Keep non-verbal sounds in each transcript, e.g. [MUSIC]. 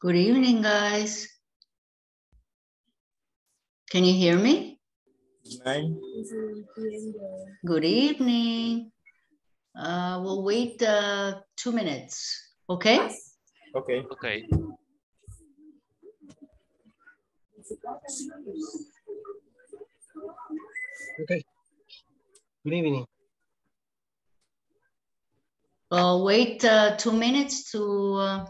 Good evening, guys. Can you hear me? Nine. Good evening. Uh, we'll wait uh, two minutes, okay? Okay. Okay. Okay. Good evening. We'll wait uh, two minutes to, uh,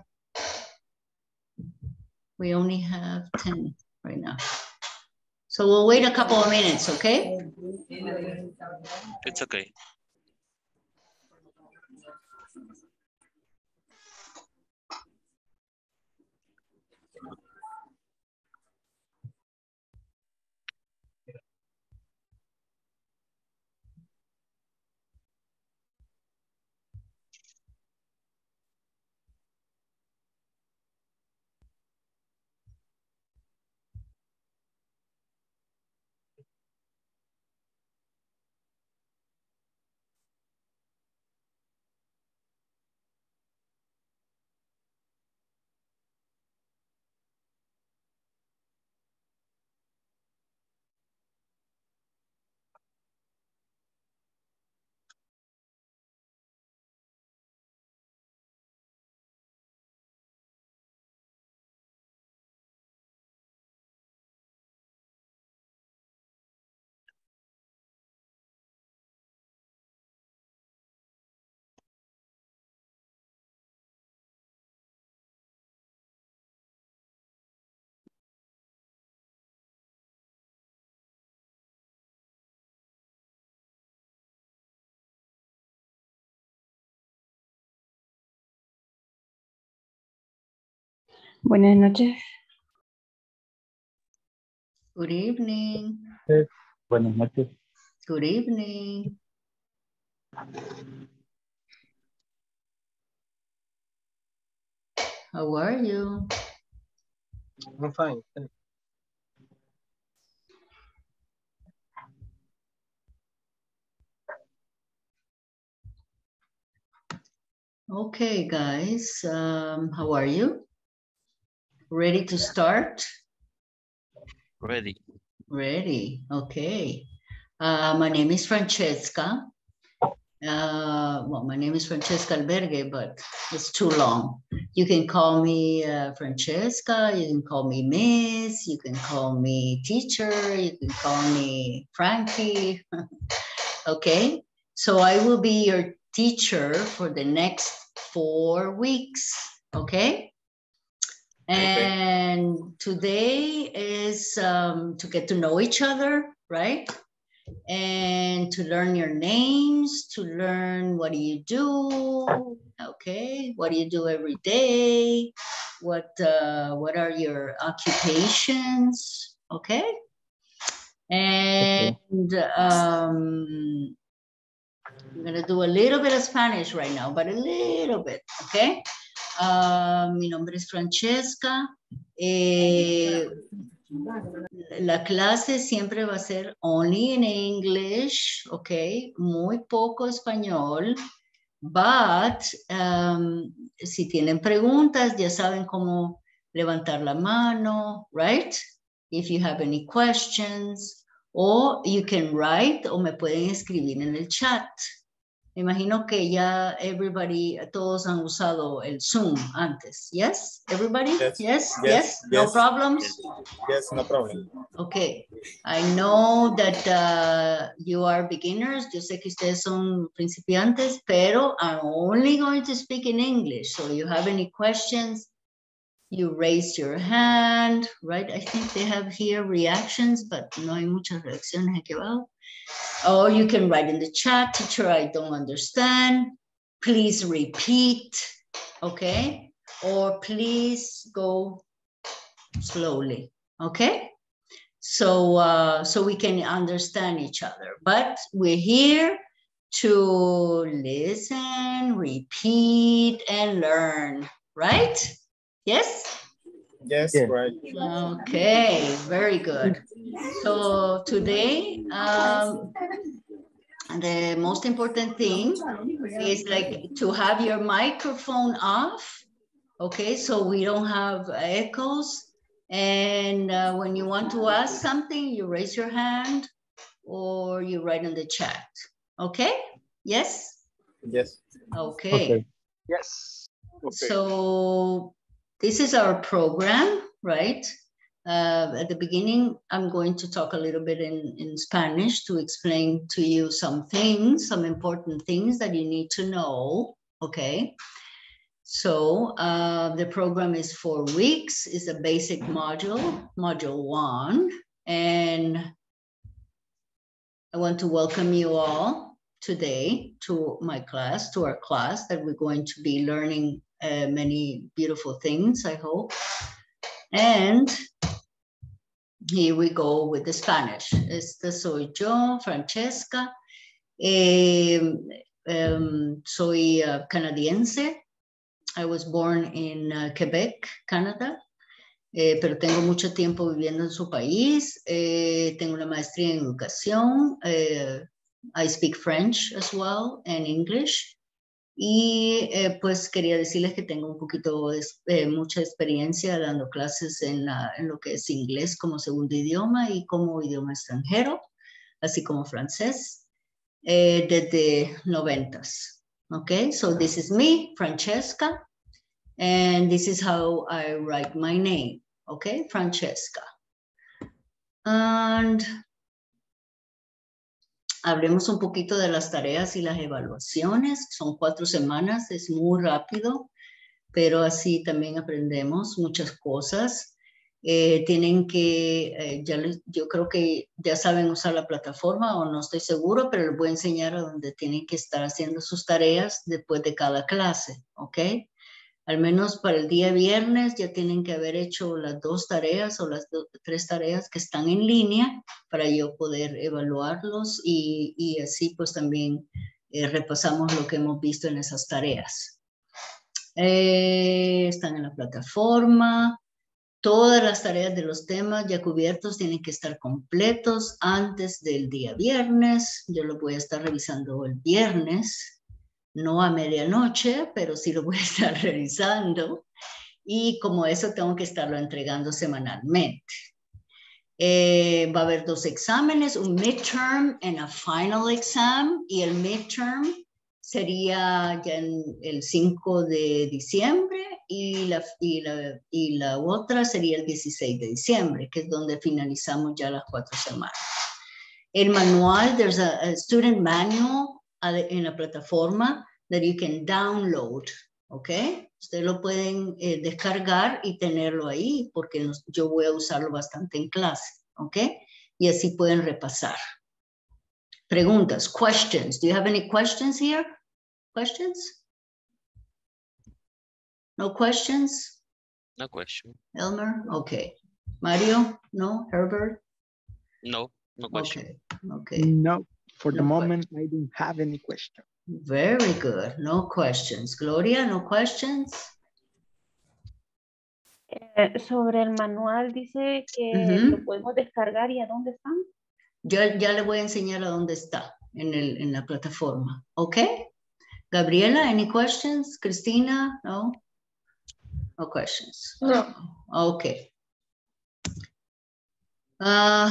we only have 10 right now. So we'll wait a couple of minutes, okay? It's okay. Buenas noches. Good evening. Buenas noches. Good evening. How are you? I'm fine. Okay, guys, um, how are you? Ready to start? Ready. Ready, okay. Uh, my name is Francesca. Uh, well, my name is Francesca Albergue, but it's too long. You can call me uh, Francesca, you can call me Miss, you can call me teacher, you can call me Frankie. [LAUGHS] okay, so I will be your teacher for the next four weeks, okay? And today is um, to get to know each other, right? And to learn your names, to learn what do you do, okay? What do you do every day? What uh, what are your occupations, okay? And um, I'm gonna do a little bit of Spanish right now, but a little bit, okay? Ah, mi nombre es Francesca. Eh, la clase siempre va a ser only in English, ok, muy poco español, but um, si tienen preguntas ya saben cómo levantar la mano, right? If you have any questions, or you can write o me pueden escribir en el chat. Me imagino que ya everybody, todos han usado el Zoom antes. Yes, everybody? Yes, Yes, yes, yes, no yes. problems? Yes, no problem. Okay, I know that uh, you are beginners. Yo sé que ustedes son principiantes, pero I'm only going to speak in English. So you have any questions, you raise your hand, right? I think they have here reactions, but no hay muchas reacciones aquí abajo. Or you can write in the chat, teacher, I don't understand. Please repeat, okay? Or please go slowly, okay? So, uh, so we can understand each other. But we're here to listen, repeat, and learn, right? Yes? Yes, Yeah. right. Okay, very good. So today, um, the most important thing is like to have your microphone off Okay, so we don't have echoes. And uh, when you want to ask something, you raise your hand or you write in the chat. Okay? Yes? Yes. Okay. Okay. Yes. So this is our program, right? Uh, at the beginning, I'm going to talk a little bit in, in Spanish to explain to you some things, some important things that you need to know, okay? So uh, the program is four weeks, is a basic module, module one, and I want to welcome you all today to my class, to our class that we're going to be learning uh, many beautiful things, I hope. And here we go with the Spanish. Esta soy yo, Francesca. Eh, um, soy uh, canadiense. I was born in uh, Quebec, Canada. Eh, pero tengo mucho tiempo viviendo en su país. Eh, tengo una maestría en educación. Eh, I speak French as well and English. Y eh, pues quería decirles que tengo un poquito, eh, mucha experiencia dando clases en, la, en, lo que es inglés como segundo idioma y como idioma extranjero, así como francés, eh, desde noventas. Okay, so this is me, Francesca, and this is how I write my name. Okay, Francesca. And Hablemos un poquito de las tareas y las evaluaciones. Son cuatro semanas, es muy rápido, pero así también aprendemos muchas cosas. Eh, tienen que, eh, ya yo creo que ya saben usar la plataforma o no estoy seguro, pero les voy a enseñar a dónde tienen que estar haciendo sus tareas después de cada clase, ¿ok? Al menos para el día viernes ya tienen que haber hecho las dos tareas o las tres tareas que están en línea para yo poder evaluarlos y, así pues también eh, repasamos lo que hemos visto en esas tareas. Eh, están en la plataforma. Todas las tareas de los temas ya cubiertos tienen que estar completos antes del día viernes. Yo lo voy a estar revisando el viernes no a medianoche, pero sí lo voy a estar [LAUGHS] revisando. Y como eso tengo que estarlo entregando semanalmente. Eh, va a haber dos exámenes, un midterm y a final exam. Y el midterm sería ya el 5 de diciembre y la, y, la, y la otra sería el 16 de diciembre, que es donde finalizamos ya las cuatro semanas. El manual, there's a student manual en la plataforma that you can download, ¿ok? Ustedes lo pueden eh, descargar y tenerlo ahí porque nos, yo voy a usarlo bastante en clase, ¿ok? Y así pueden repasar. Preguntas, questions. Do you have any questions here? Questions? No questions? No question. Elmer? Okay. Mario? No? Herbert? No, no question. Okay. okay. No. For the No moment, I don't have any question. Very good. No questions. Gloria, no questions? Eh, sobre el manual dice que Ujú. lo podemos descargar y a dónde están. Ya, ya le voy a enseñar a dónde está en, el, en la plataforma. ¿Ok? Gabriela, any questions? Cristina, no? No questions. No. Ok. Uh,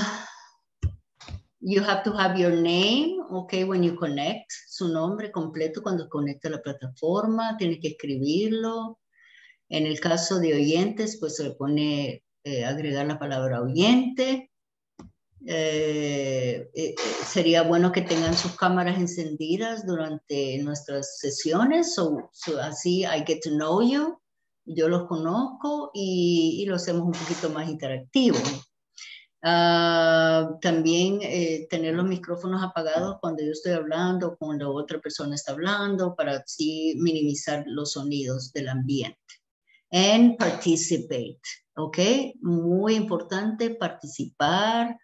you have to have your name, okay, when you connect, su nombre completo cuando conecta a la plataforma, tiene que escribirlo. En el caso de oyentes, pues se le pone eh, agregar la palabra oyente. Eh, eh, sería bueno que tengan sus cámaras encendidas durante nuestras sesiones, so, so así I get to know you, yo los conozco y, y lo hacemos un poquito más interactivo. Ah, también eh, tener los micrófonos apagados cuando yo estoy hablando, cuando otra persona está hablando, para así minimizar los sonidos del ambiente. And participate, ¿ok? Muy importante participar,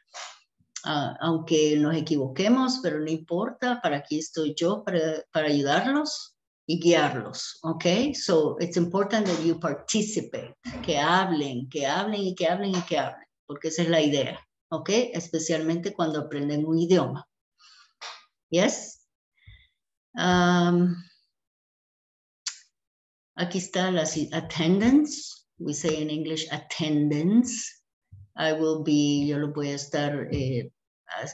ah, aunque nos equivoquemos, pero no importa, para aquí estoy yo para, para ayudarlos y guiarlos, ¿ok? So it's important that you participate, que hablen, que hablen y que hablen y que hablen porque esa es la idea, ¿ok? Especialmente cuando aprenden un idioma. Yes? Um, Aquí está la attendance. We say in English attendance. I will be, yo lo voy a estar eh,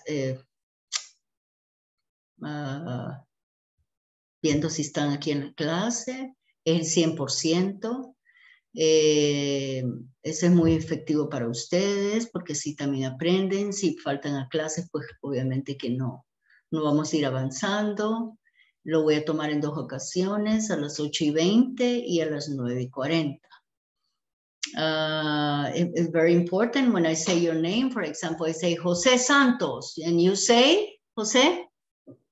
eh, ah, viendo si están aquí en la clase. El 100%. Eh, es muy efectivo para ustedes porque si también aprenden, si faltan a clases, pues obviamente que no, no vamos a ir avanzando. Lo voy a tomar en dos ocasiones, a las 8 y 20 y a las 9 y 40. Uh, it- it's very important when I say your name. For example, I say Jose Santos, and you say, Jose,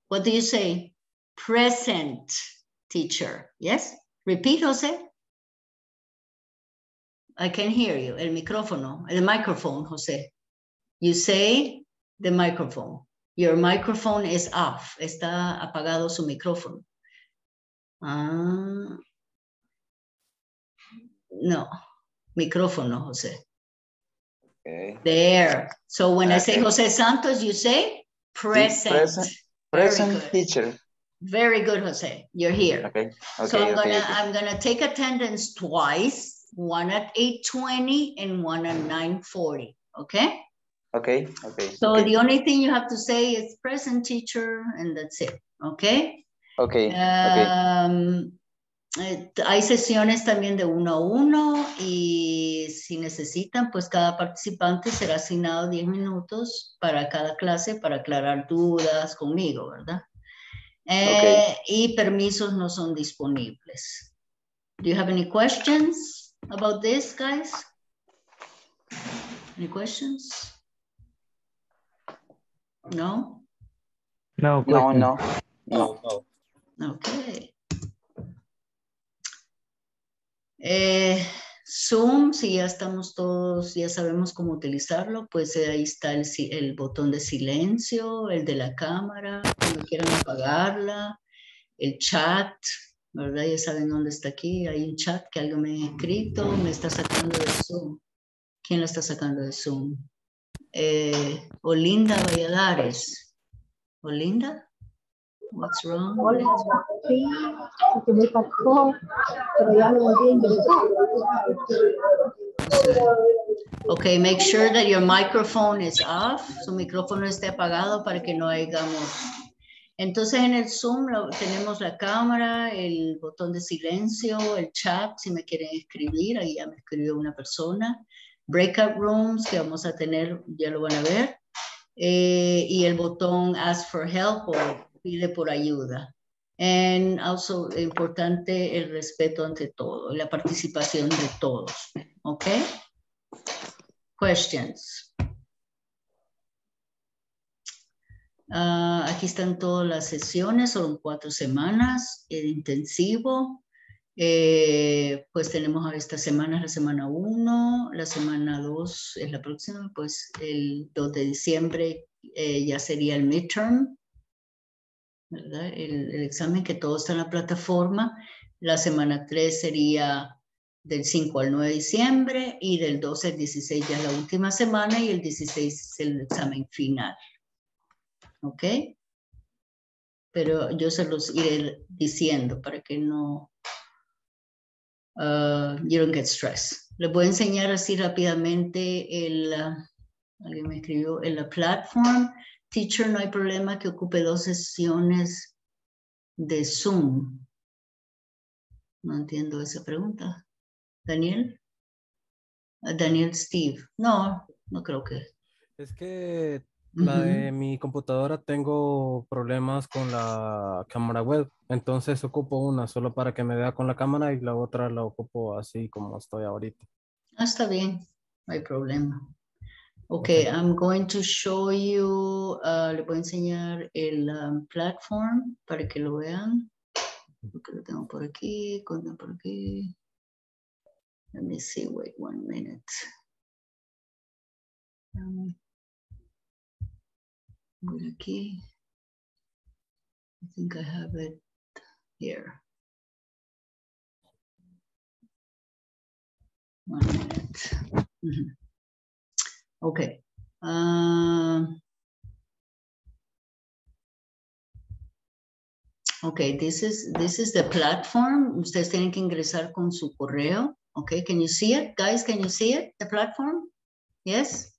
what do you say? Present teacher. Yes? Repeat, Jose. I can hear you. El micrófono, el microphone, Jose. You say the microphone. Your microphone is off. Está apagado su micrófono. Ah. No. Micrófono, Jose. Okay. There. So when I say Jose Santos, you say present. present. Present teacher. Very good, Jose. You're here. Okay. So I'm okay, gonna, okay. I'm gonna take attendance twice, one at eight twenty and one at nine forty, okay? Okay. Okay. So okay. the only thing you have to say is present teacher and that's it, okay? Okay. okay. Um, eh, hay sesiones también de uno a uno y si necesitan, pues cada participante será asignado 10 minutos para cada clase para aclarar dudas conmigo, ¿verdad? Eh, Y permisos no son disponibles. Do you have any questions about this, guys? Any questions? No? No, No, no. No, no. Okay. Eh, Zoom, si ya estamos todos, ya sabemos cómo utilizarlo, pues eh, ahí está el, el botón de silencio, el de la cámara, cuando quieran apagarla, el chat, ¿verdad? Ya saben dónde está aquí, hay un chat que alguien me ha escrito, me está sacando de Zoom. ¿Quién la está sacando de Zoom? Eh, Olinda Valladares. ¿Olinda? What's wrong? Hola, sí, porque me pasó, pero ya a ingresar. Okay, make sure that your microphone is off, su micrófono esté apagado para que no hagamos. Entonces en el Zoom tenemos la cámara, el botón de silencio, el chat, si me quieren escribir, ahí ya me escribió una persona. Breakout rooms que vamos a tener, ya lo van a ver. Eh, y el botón ask for help o pide por ayuda. And also importante el respeto ante todo, la participación de todos. ¿Ok? Questions. Ah, aquí están todas las sesiones, son cuatro semanas, el intensivo. Eh, pues tenemos a esta semana la semana 1, la semana 2 es la próxima, pues el 2 de diciembre eh, ya sería el midterm, ¿verdad? El, el examen que todo está en la plataforma. La semana 3 sería del 5 al 9 de diciembre y del 12 al 16 ya es la última semana y el 16 es el examen final. ¿Ok? Pero yo se los iré diciendo para que no, uh, you don't get stressed. Les voy a enseñar así rápidamente el, uh, alguien me escribió, en la platform. Teacher, no hay problema que ocupe dos sesiones de Zoom. No entiendo esa pregunta. Daniel? Ah, Daniel Steve. No, no creo que. Es que la de mi computadora tengo problemas con la cámara web, entonces ocupo una solo para que me vea con la cámara y la otra la ocupo así como estoy ahorita. Ah, está bien, no hay problema. Okay, I'm going to show you, uh, le voy a enseñar el um, platform para que lo vean. Porque lo tengo por aquí, cuando por aquí. Let me see, wait one minute. Um, Por aquí. I think I have it here. One minute. Mhm. Okay. Um, Okay, this is, this is the platform. Ustedes tienen que ingresar con su correo. Okay, can you see it? Guys, can you see it? The platform? Yes?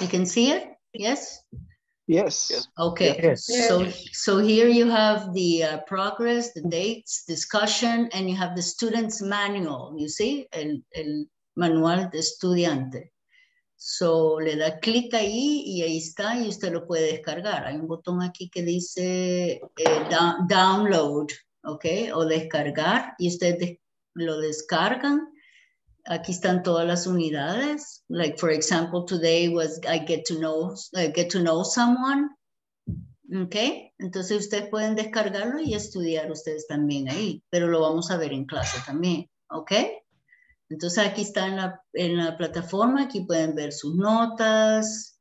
You can see it? Yes? Yes. Okay, Yes. so, so here you have the uh, progress, the dates, discussion, and you have the student's manual, you see, el, el manual de estudiante. So, le da clic ahí y ahí está y usted lo puede descargar. Hay un botón aquí que dice eh, da- download, ¿ok? O descargar y ustedes lo descargan. Aquí están todas las unidades. Like, for example, today was I get to know, I get to know someone. ¿Ok? Entonces ustedes pueden descargarlo y estudiar ustedes también ahí, pero lo vamos a ver en clase también. ¿Ok? Entonces aquí está en la, en la plataforma, aquí pueden ver sus notas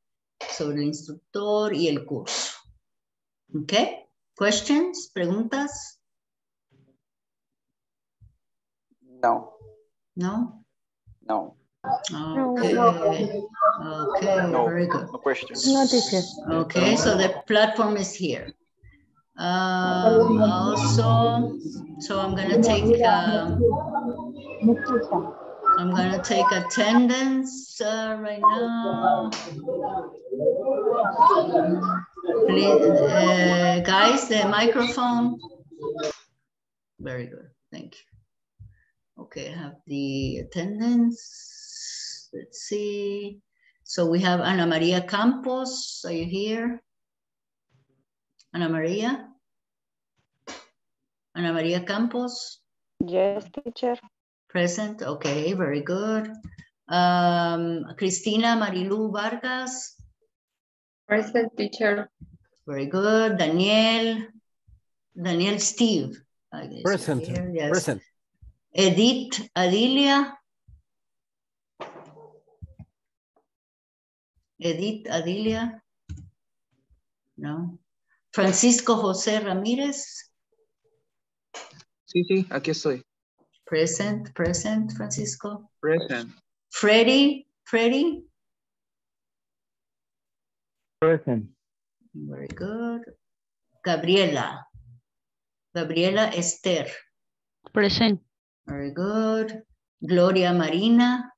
sobre el instructor y el curso. ¿Ok? Questions, preguntas? No, No? No, Okay. Okay, No. very good. no questions. No, teacher. Okay, so the platform is here. Um, also, so I'm gonna take, um, I'm gonna take attendance uh, right now. Please, uh, guys, the microphone. Very good, thank you. Okay, I have the attendance. Let's see. So we have Ana Maria Campos. Are you here? Ana Maria? Ana Maria Campos? Yes, teacher. Present, okay, very good. Um, Cristina Marilu Vargas, Present teacher. very good. Daniel, Daniel Steve. I guess Present, yes. present. Edith Adilia. Edith Adilia. No. Francisco José Ramírez, Sí, sí, aquí estoy. present, present, Francisco. Present. Freddy, Freddy, Present. very good. Gabriela, Gabriela Esther, Present. Very good. Gloria Marina.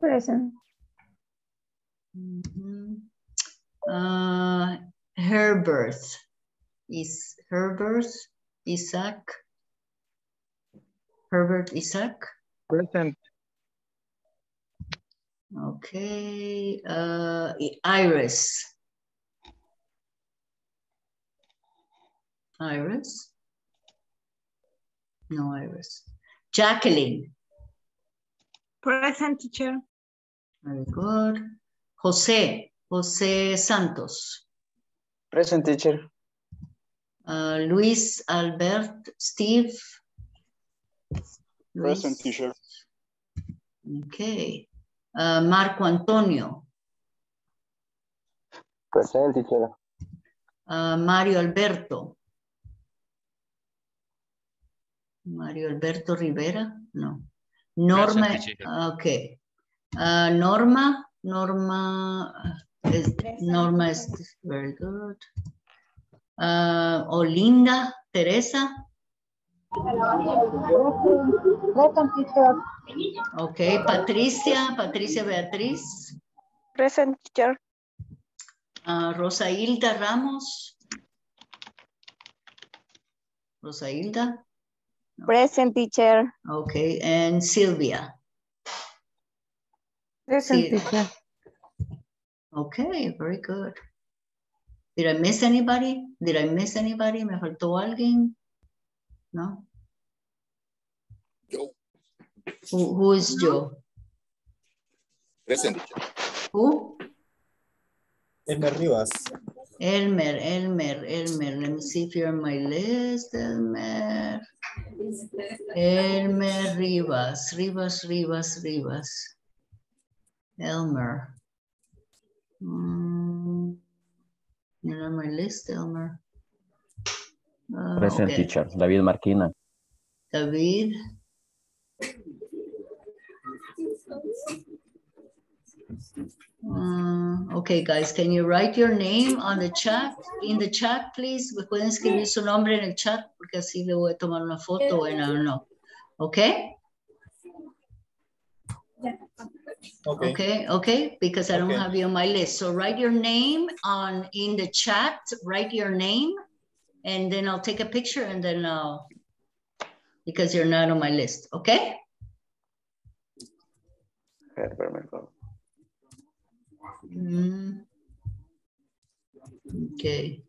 Present. Mhm. Uh, Herbert is Herbert Isaac. Herbert Isaac. Present. Okay. Uh, Iris. Iris. No Iris. Jacqueline. Present teacher. Very good. Jose. Jose Santos. Present teacher. Uh, Luis Albert Steve. Present Luis. teacher. Okay. Uh, Marco Antonio. Present teacher. Uh, Mario Alberto. Mario Alberto Rivera, no. Norma, teacher. okay. Uh, Norma, Norma, is, Norma is very good. Uh, Olinda, Teresa, okay. Patricia, Patricia Beatriz, Present, teacher. uh, Rosa Hilda Ramos. Rosa Hilda, Present, teacher. okay, and Sylvia. Present, teacher. Okay, very good. Did I miss anybody? Did I miss anybody? ¿Me faltó alguien? No? Yo. Who, who is Joe? Present. Who? Elmer Rivas. Elmer, Elmer, Elmer. Let me see if you're on my list, Elmer. Elmer Rivas, Rivas, Rivas, Rivas. Elmer. Mm, you're on my list, Elmer. Uh, Present okay. teacher, David Marquina. David. Uh, okay, guys, can you write your name on the chat, in the chat, please? ¿Me pueden escribir su nombre en el chat, por porque así le voy a tomar una foto and I don't know. Okay? Okay. Okay, okay, because I don't Okay. have you on my list. So write your name on, in the chat, write your name, and then I'll take a picture and then I'll, because you're not on my list, okay? Herbert Mercado. Mm. Okay.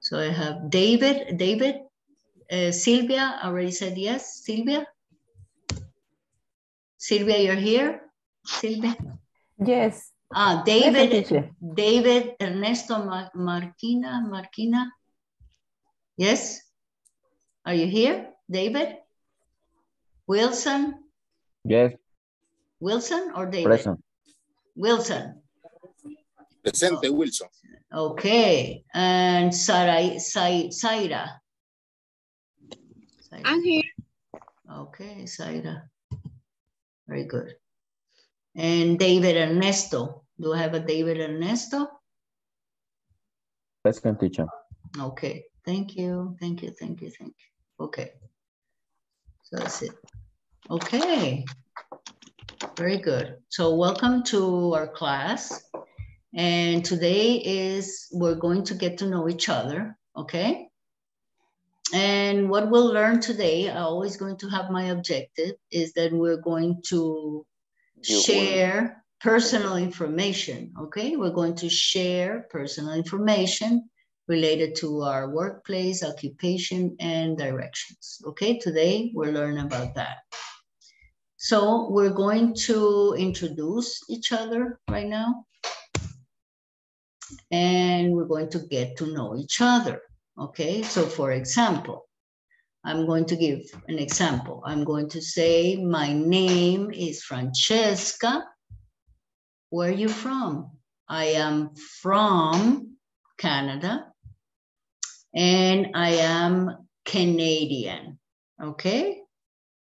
So I have David, David, uh, Sylvia, I already said yes, Sylvia? Sylvia, you're here? Sylvia? Yes. Ah, David, teacher. David Ernesto Ma- Marquina, Marquina? Yes? Are you here, David? Wilson, Yes, Wilson or David? present. Wilson, Presente, Wilson. okay, and Sarai, Sai, Saira? Saira. I'm here. Okay, Saira. Very good. And David Ernesto, do I have a David Ernesto? Present teacher. Okay, thank you, thank you, thank you, thank you. Okay. So that's it. Okay. Very good. So welcome to our class. And today is, we're going to get to know each other, okay? And what we'll learn today, I'm always going to have my objective, is that we're going to share personal information, okay? We're going to share personal information related to our workplace, occupation, and directions. Okay, today we'll learn about that. So we're going to introduce each other right now. And we're going to get to know each other. Okay, so for example, I'm going to give an example. I'm going to say, my name is Francesca. Where are you from? I am from Canada and I am Canadian. Okay.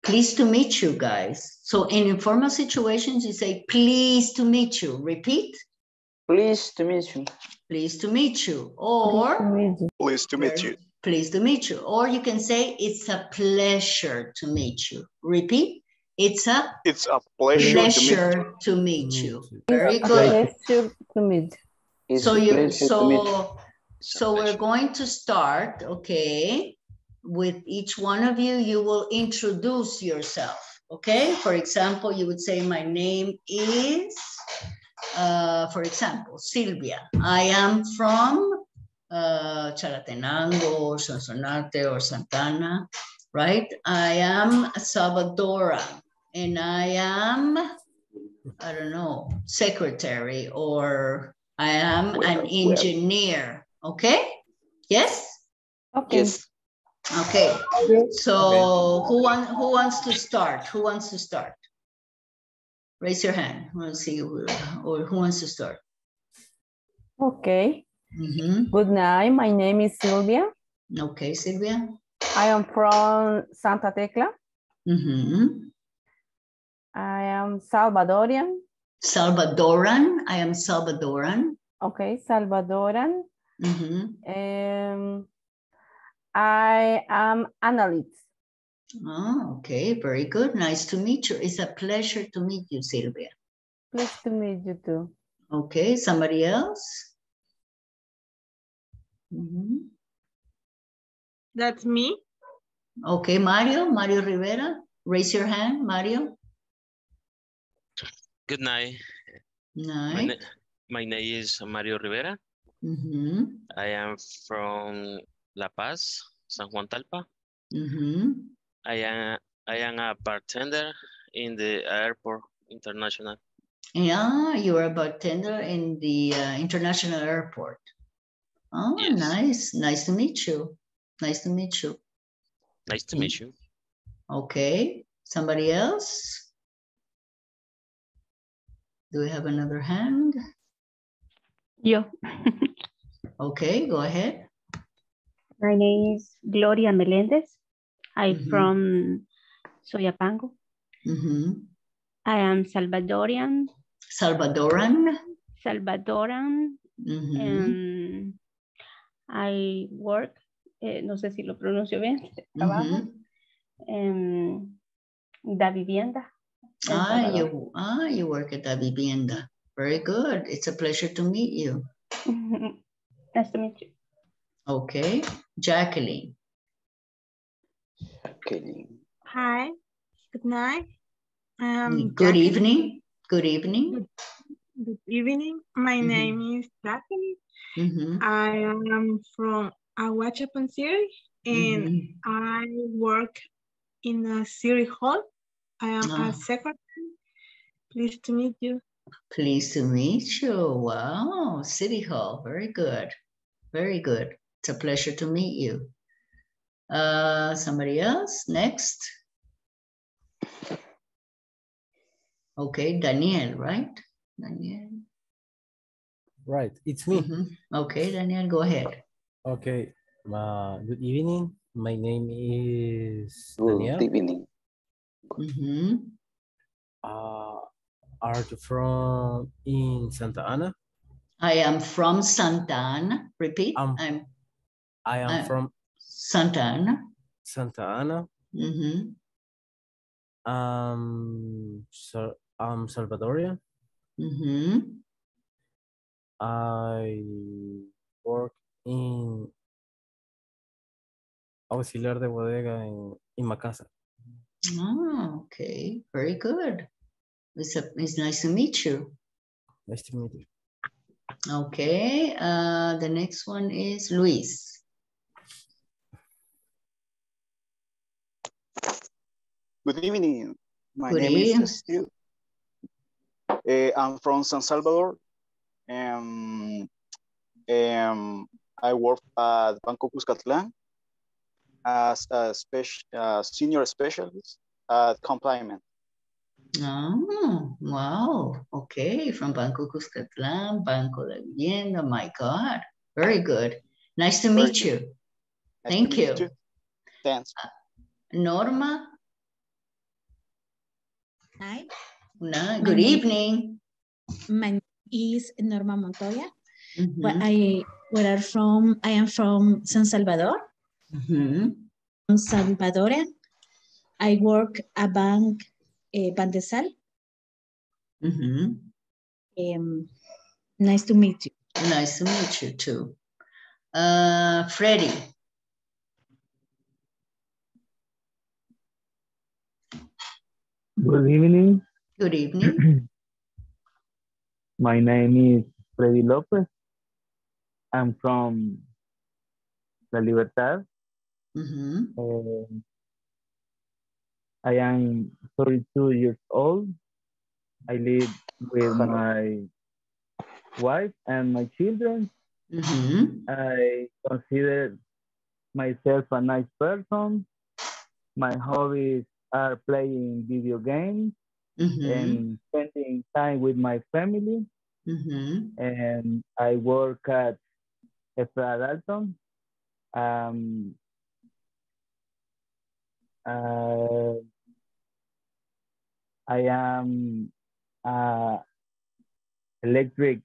Pleased to meet you guys. So in informal situations, you say, pleased to meet you. Repeat, Pleased to meet you. pleased to meet you. Or Pleased to meet you. pleased to meet you. Or you can say, it's a pleasure to meet you. Repeat, it's a It's a pleasure, pleasure to meet you. Very good. Pleasure to meet. It's So a you, pleasure to meet you. so, so we're going to start, okay? With each one of you, you will introduce yourself, okay? For example, you would say, my name is, uh, for example, Sylvia. I am from uh, Chalatenango or Sonsonate or Santana, right? I am Salvadora and I am, I don't know, secretary or I am Well, an well. engineer, okay? Yes? Okay. Yes. Okay, so who want, who wants to start? Who wants to start? Raise your hand. Let's see, who- or who wants to start? Okay. Mhm. Good night. My name is Sylvia. Okay, Sylvia. I am from Santa Tecla. Mhm. I am Salvadorian. Salvadoran, I am Salvadoran. Okay, Salvadoran. Mhm. Um, I am analyst. Oh, okay, very good. Nice to meet you. It's a pleasure to meet you, Sylvia. Pleased to meet you too. Okay, somebody else? Mhm. That's me. Okay, Mario, Mario Rivera, raise your hand, Mario. Good night. My, na- my name is Mario Rivera. Mhm, I am from La Paz, San Juan Talpa. mhm. I am I am a bartender in the airport international. Yeah, you are a bartender in the uh, international airport. Oh, Yes. nice. Nice to meet you. Nice to meet you. Nice to meet you. Okay, somebody else? Do we have another hand? Yo. Okay, go ahead. My name is Gloria Melendez. I'm from Soyapango. I am Salvadorian, Salvadoran. Salvadoran, and I work eh, no sé si lo pronuncio bien, trabajo Mhm. en Da Vivienda. Ah, you, ah, you work at La Vivienda. Very good. It's a pleasure to meet you. [LAUGHS] Nice to meet you. Okay, Jacqueline. Jacqueline. Hi, good night. Um, Good Jacqueline. evening. Good evening. Good evening. My Mhm. name is Jacqueline. Mhm, I am from Ahuachapán City and mhm. I work in a city hall. I am Ah. a secretary. Pleased to meet you. Pleased to meet you. Wow, City Hall. Very good. Very good. It's a pleasure to meet you. Uh, somebody else? Next. Okay, Daniel, right? Daniel. Right, it's me. Mhm. Okay, Daniel, go ahead. Okay, uh, good evening. My name is Daniel. Good Daniel. evening. Mhm. Uh, are you from in Santa Ana? I am from Santa Ana. Repeat. Um, I'm I am Uh, from Santa Ana. Santa Ana. Mhm. Um, so I'm Salvadorian. Mhm. I work in auxiliar de bodega en, en Macasa. Oh, okay. Very good. It's, a, it's nice to meet you. Nice to meet you. Okay, uh, the next one is Luis. Good evening. My Good name evening. is Steve. Eh, I'm from San Salvador. Um, um, I work at Banco Cuscatlán as a special uh, senior specialist at compliance. Oh, wow. Okay, from Banco Cuscatlán, Banco de Vivienda. My God, very good. Nice to meet you. Nice Thank meet you. too. Thanks. Norma, Hi, na- My good name- evening. my name is Norma Montoya. Where Mhm, I where are from I am from San Salvador. mhm. I'm Salvadoran. I work at Bank eh, Bandesal. Mhm. Um, nice to meet you. Nice to meet you too. Uh, Freddie. Good evening. Good evening. [CLEARS THROAT] My name is Freddy Lopez. I'm from La Libertad. Mhm. Um, I am 32 years old. I live with my wife and my children. Mhm. I consider myself a nice person. My hobbies are playing video games Mhm. and spending time with my family. Mhm. And I work at Estrada Dalton. Um, uh, I am uh, electric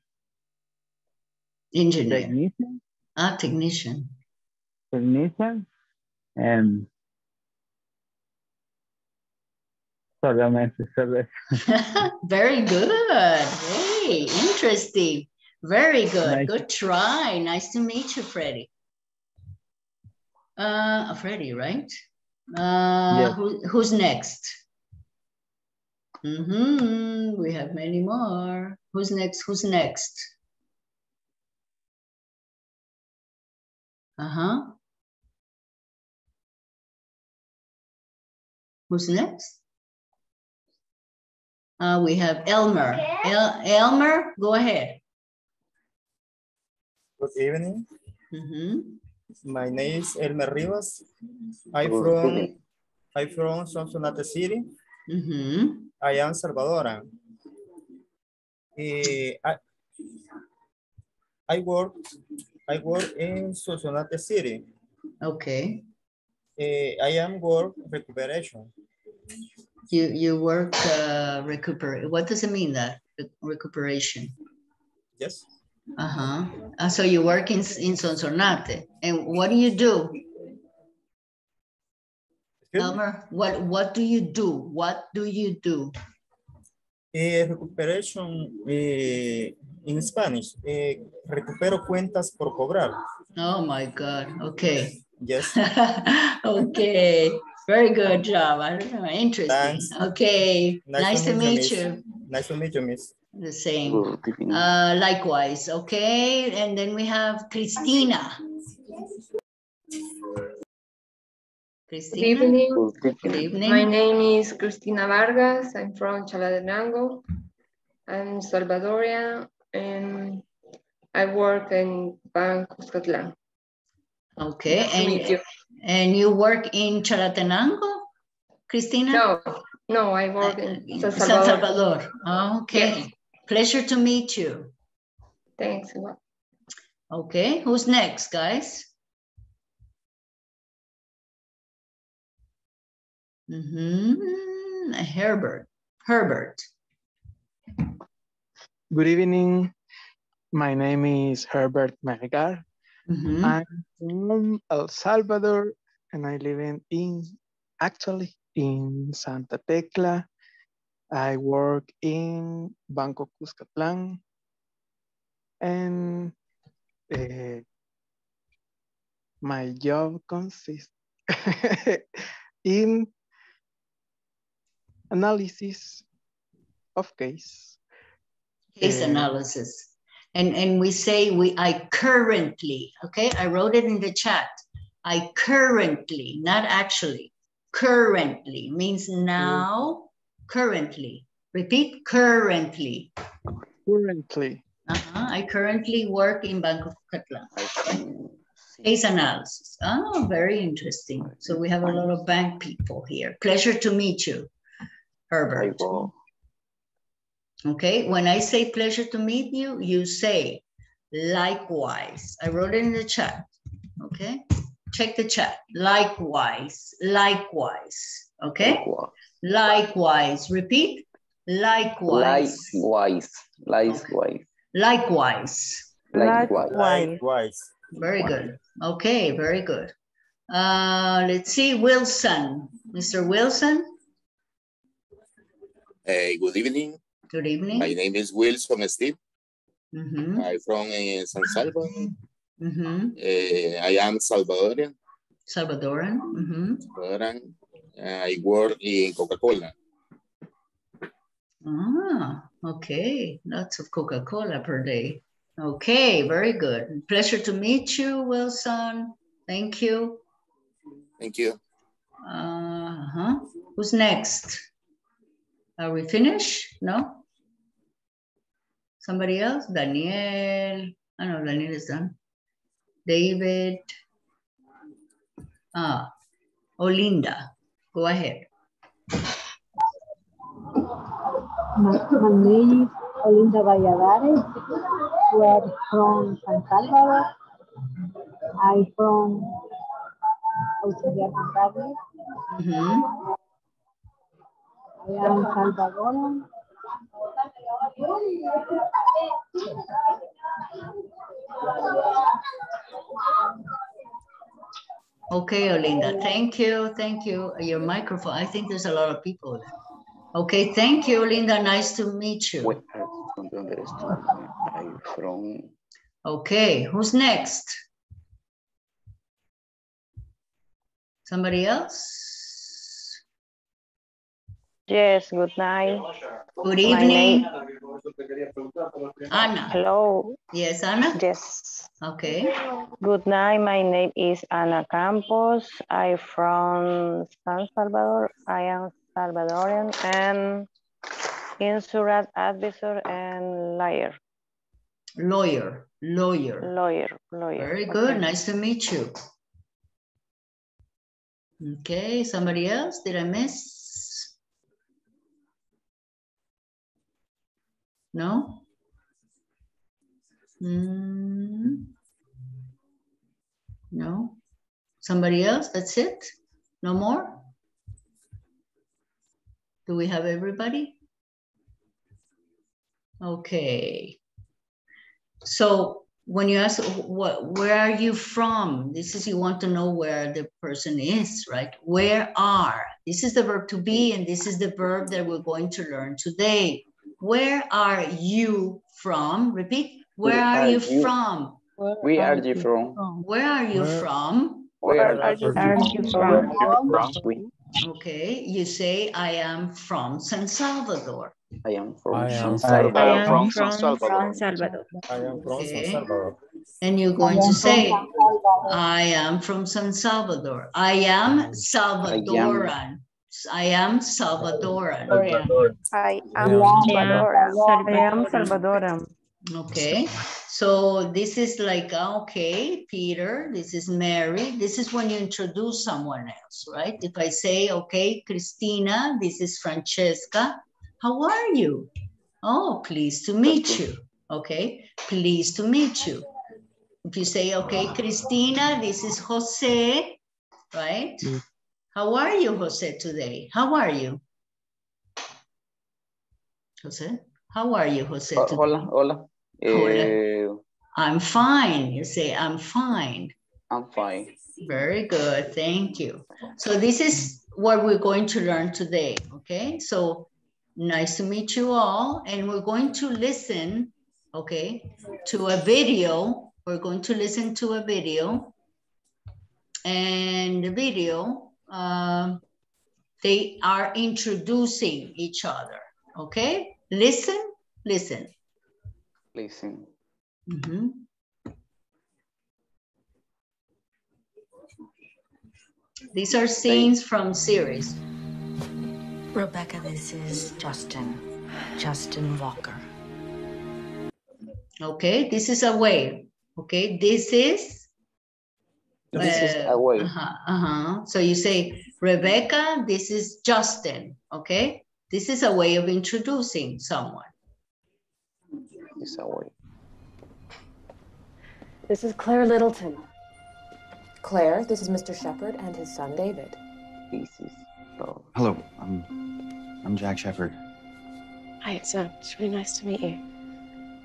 Engineer. technician, Ah, technician. technician, and solamente cerveza. [LAUGHS] Very good. Hey, interesting. Very good. Nice. Good try. Nice to meet you, Freddie. Uh, Freddie, right? Uh, Yes. who, who's next? hmm We have many more. Who's next? Who's next? Uh-huh. Who's next? Uh, we have Elmer. El Elmer, go ahead. Good evening. Mhm. My name is Elmer Rivas. I Good from evening. I from Sonsonate City. Mhm. I am Salvadoran. Eh, I, I work I work in Sonsonate City. Okay. Eh, I am work recuperation. You you work uh recuperate. What does it mean that recuperation? Yes. Uh-huh. Uh, so you work in in Sonsonate. And what do you do Elmer, what, what do you do? What do you do? Eh, recuperation eh, in Spanish. Eh, recupero cuentas por cobrar. Oh my God, okay. Yes. [LAUGHS] okay, very good job. I don't know, interesting. Thanks. Okay, nice, to meet miss. you. Nice to meet you, miss. The same. Uh, likewise, okay. And then we have Christina. Good evening. Good good evening. My name is Cristina Vargas. I'm from Chalatenango. I'm Salvadorian and I work in Bank Cuscatlán. Okay, Nice to meet and, you. And you work in Chalatenango, Christina? No, no, I work in San San Salvador. Salvador. Okay, pleasure to meet you. Thanks. a lot. Okay, who's next, guys? hmm Herbert, Herbert. Good evening. My name is Herbert Melgar. Mhm. I'm from El Salvador and I live in, in actually in Santa Tecla. I work in Banco Cuscatlán and eh, my job consists [LAUGHS] in analysis of case. Case Eh, analysis. And, and we say we, I currently, okay? I wrote it in the chat. I currently, not actually, currently means now, currently. Repeat, currently. Currently, Uh-huh. I currently work in Banco Cuscatlán. I. Case analysis. Oh, very interesting. So we have a lot of bank people here. Pleasure to meet you, I Herbert. Go. Okay, when I say pleasure to meet you, you say likewise. I wrote it in the chat. Okay, check the chat. Likewise, likewise. Okay, likewise. Repeat. Likewise. Likewise. Likewise. Likewise. Likewise. Likewise. Very good. Okay, very good. Uh, let's see, Wilson. Mr. Wilson, Hey, good evening. Good evening. My name is Wilson Steve. Mhm, I'm from uh, San Salvador. mhm. Uh, I am Salvadorian. Salvadoran. mhm. Salvadoran. Uh, I work in Coca-Cola. Ah, okay. Lots of Coca-Cola per day. Okay, very good. Pleasure to meet you, Wilson. Thank you. Thank you. Uh-huh. Who's next? Are we finished? No? Somebody else? Daniel. I know Daniel is done. David. Ah, Olinda. Go ahead. Name is Olinda Valladares. We are from San Salvador. I'm from Auxiliar Contable. I am Salvadoran. Okay, Olinda, thank you, thank you. Your microphone, I think there's a lot of people there. Okay, thank you, Olinda, nice to meet you. Wait, I don't understand. I'm from Okay, who's next? Somebody else? Yes, good night. Good evening. Anna. Hello. Yes, Anna? Yes. Okay. Good night. My name is Ana Campos. I'm from San Salvador. I am Salvadorian and insurance advisor and lawyer. Lawyer, lawyer. Lawyer, lawyer. Very good, Okay. nice to meet you. Okay, somebody else? Did I miss? No? Hmm. No? Somebody else? That's it? No more? Do we have everybody? Okay. So when you ask what where are you from this is you want to know where the person is right where are this is the verb to be and this is the verb that we're going to learn today where are you from repeat where are, you, from Where are you from? where are you Where- from Where are you Are you from? from? okay you say i am from san salvador I am from I am San Salvador. I am from San Salvador. Salvador. I am from Okay. San Salvador. and you're going to say I am from San Salvador. I am Salvadoran. I am Salvadoran. I am Salvadoran. I am Salvadoran. Okay, so this is like, uh, okay, Peter, this is Mary. This is when you introduce someone else, right? If I say, okay, Christina, this is Francesca. How are you? Oh, pleased to meet you. Okay, pleased to meet you. If you say, okay, Christina, this is Jose, right? Mm. How are you, Jose, today? How are you? Jose, how are you, Jose? Oh, today? hola, hola. Eh, I'm fine. You say, I'm fine. I'm fine. Very good. Thank you. So this is what we're going to learn today. Okay. So nice to meet you all. And we're going to listen, okay, to a video. We're going to listen to a video. And the video, um, they are introducing each other. Okay. Listen, listen. Listen. Mm -hmm. These are scenes from series. Rebecca, this is Justin. Justin Walker. Okay, this is a way. Okay, this is. This is a way. Uh-huh, uh-huh. So you say, Rebecca, this is Justin. Okay, this is a way of introducing someone. This a way. This is Claire Littleton. Claire, this is Mr. Shepard and his son David. This is oh, Hello, I'm I'm Jack Shepard. Hi, it's, uh, it's really nice to meet you.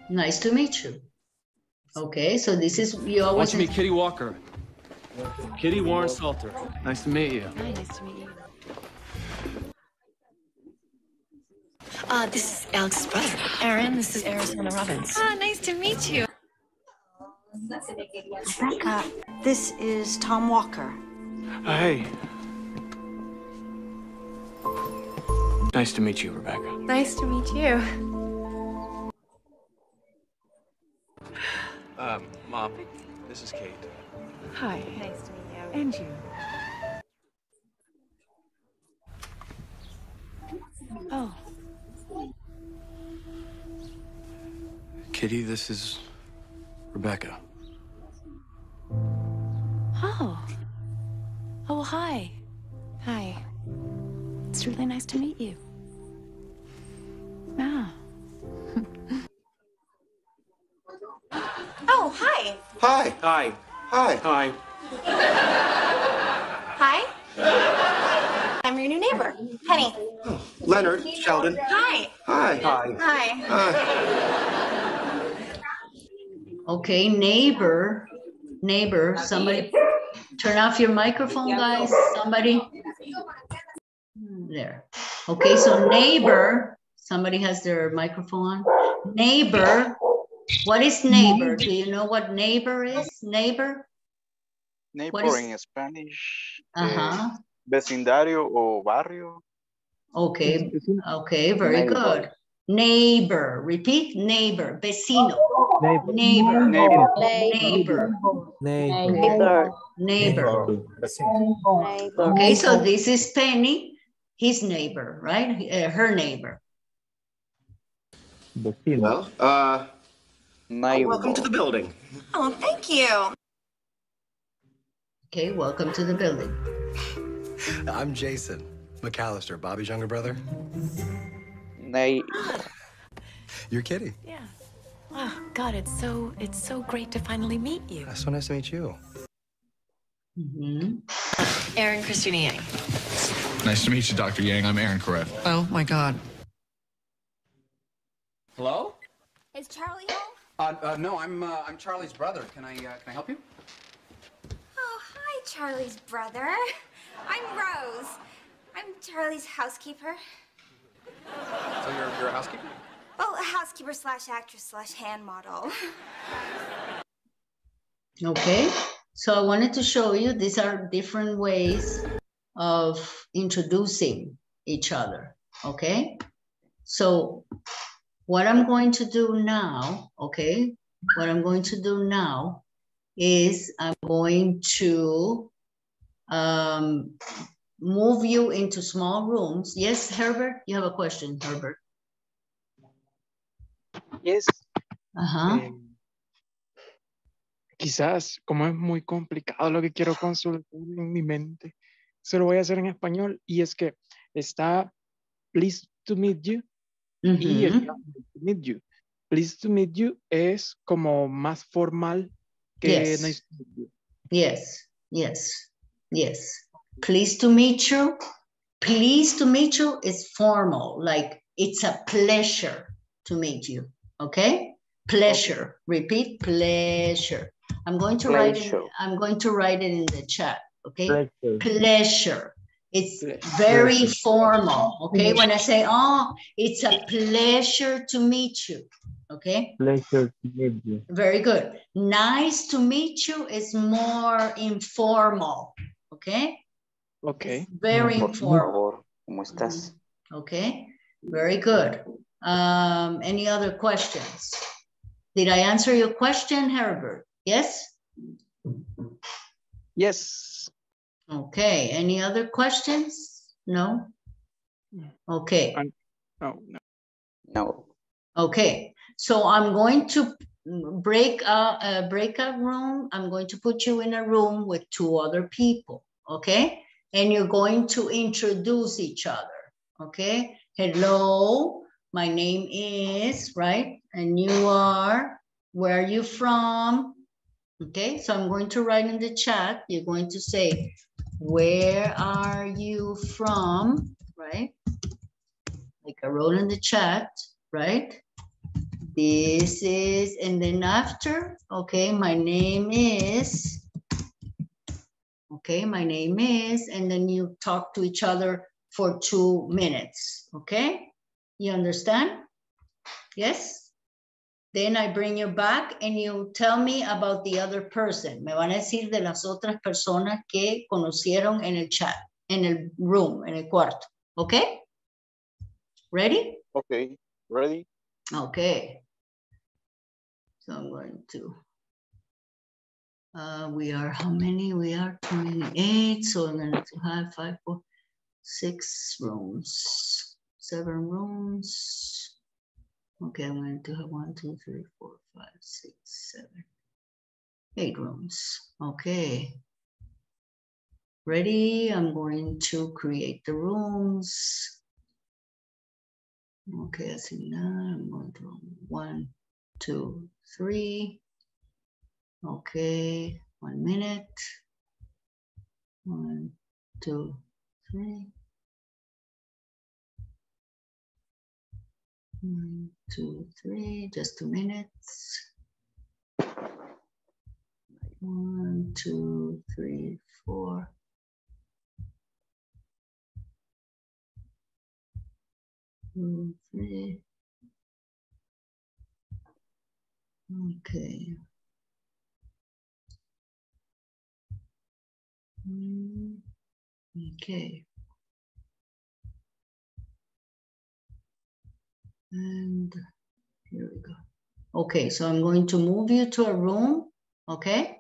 Nice to meet you. Okay, so this is you I want always. you to meet Kitty Walker. Kitty Warren Salter. Nice to meet you. Hi, nice to meet you. Uh, this is Alex's brother. Aaron, this is Arizona Robbins. Ah, nice to meet you. Rebecca, this is Tom Walker. Hey. Nice to meet you, Rebecca. Nice to meet you. Um, Mom, this is Kate. Hi. Nice to meet you. And you. Oh, Kitty, this is Rebecca. oh. Oh, hi. Hi. It's really nice to meet you. Ah. [LAUGHS] Oh, hi. Hi. Hi. Hi. Hi. Hi. I'm your new neighbor, Penny. Oh, Leonard, Sheldon. Hi. Hi. Hi. Hi. Hi. Okay, neighbor, neighbor, somebody, turn off your microphone, guys, somebody. There. Okay, so neighbor, somebody has their microphone on. Neighbor, what is neighbor? Do you know what neighbor is? Neighbor? Neighbor is- in Spanish. Uh-huh. eh, vecindario o barrio. Okay, okay, very Neighbor. good. Neighbor, repeat, neighbor, vecino. Neighbor. Neighbor. Neighbor. Neighbor. Neighbor. Neighbor. Okay, so this is Penny, his neighbor, right? Uh, her neighbor. Well, uh, Neighbor. welcome to the building. Oh, thank you. Okay, welcome to the building. I'm Jason McCallister, Bobby's younger brother. Nei- [LAUGHS] You're Kitty. Yeah. Oh, God, it's so it's so great to finally meet you. So nice to meet you. Mm-hmm. Aaron Cristina Yang. Nice to meet you, Dr. Yang. I'm Aaron Karev. Oh my God. Hello? Is Charlie home? Uh, uh, no, I'm uh, I'm Charlie's brother. Can I uh, can I help you? Oh, hi, Charlie's brother. I'm Rose. I'm Charlie's housekeeper. So you're you're a housekeeper? Well, a housekeeper slash actress slash hand model. Okay, so I wanted to show you these are different ways of introducing each other. Okay, so what I'm going to do now, okay, what I'm going to do now is I'm going to um, move you into small rooms. Yes, Herbert, you have a question, Herbert. Yes. Ajá. eh, quizás, como es muy complicado lo que quiero consultar en mi mente, se lo voy a hacer en español. Y es que está pleased to meet you y Ujú. está nice to meet you. Pleased to meet you es como más formal que Yes. nice to meet you. Yes, yes, yes. Pleased to meet you. Pleased to meet you is formal, like it's a pleasure to meet you. Okay? Pleasure. Repeat, pleasure. I'm going to write it. Pleasure. I'm going to write it in the chat. Okay? Pleasure. Pleasure. It's very formal. Okay? When I say, oh, it's a pleasure to meet you. Okay? Pleasure to meet you. Very good. Nice to meet you is more informal. Okay? Ok. Very informal. favor, ¿cómo estás? Okay? Very good. Um, any other questions? Did I answer your question, Herbert? Yes? Yes. Okay. Any other questions? No? Okay. No, oh, no. No. Okay, so I'm going to break a, a breakout room. I'm going to put you in a room with two other people, okay? And you're going to introduce each other, okay? Hello, my name is, right? And you are, where are you from? Okay, so I'm going to write in the chat. You're going to say, where are you from, right? Like I wrote in the chat, right? This is, and then after, okay, my name is, okay, my name is, and then you talk to each other for two minutes, okay? You understand? Yes? Then I bring you back and you tell me about the other person. Me van a decir de las otras personas que conocieron en el chat, en el room, en el cuarto, okay? Ready? Okay, ready? Okay. So I'm going to, uh, we are, how many? We are two many, eight, so I'm going to have five, four, six rooms, seven rooms. Okay, I'm going to have one, two, three, four, five, six, seven, eight rooms. Okay. Ready? I'm going to create the rooms. Okay, I see now I'm going to one, two, three. Okay, one minute. One, two, three. One, two, three, just two minutes. One, two, three, four. Two, three. Okay. Mm, Okay. And here we go. Okay, so I'm going to move you to a room, okay?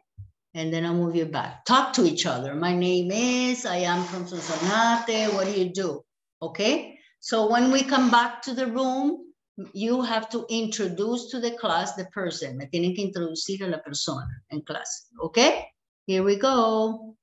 And then I'll move you back. Talk to each other. My name is, I am from Sonsonate. What do you do? Okay? So when we come back to the room, you have to introduce to the class the person. Me tienen que introducir a la persona en clase. Okay? Here we go.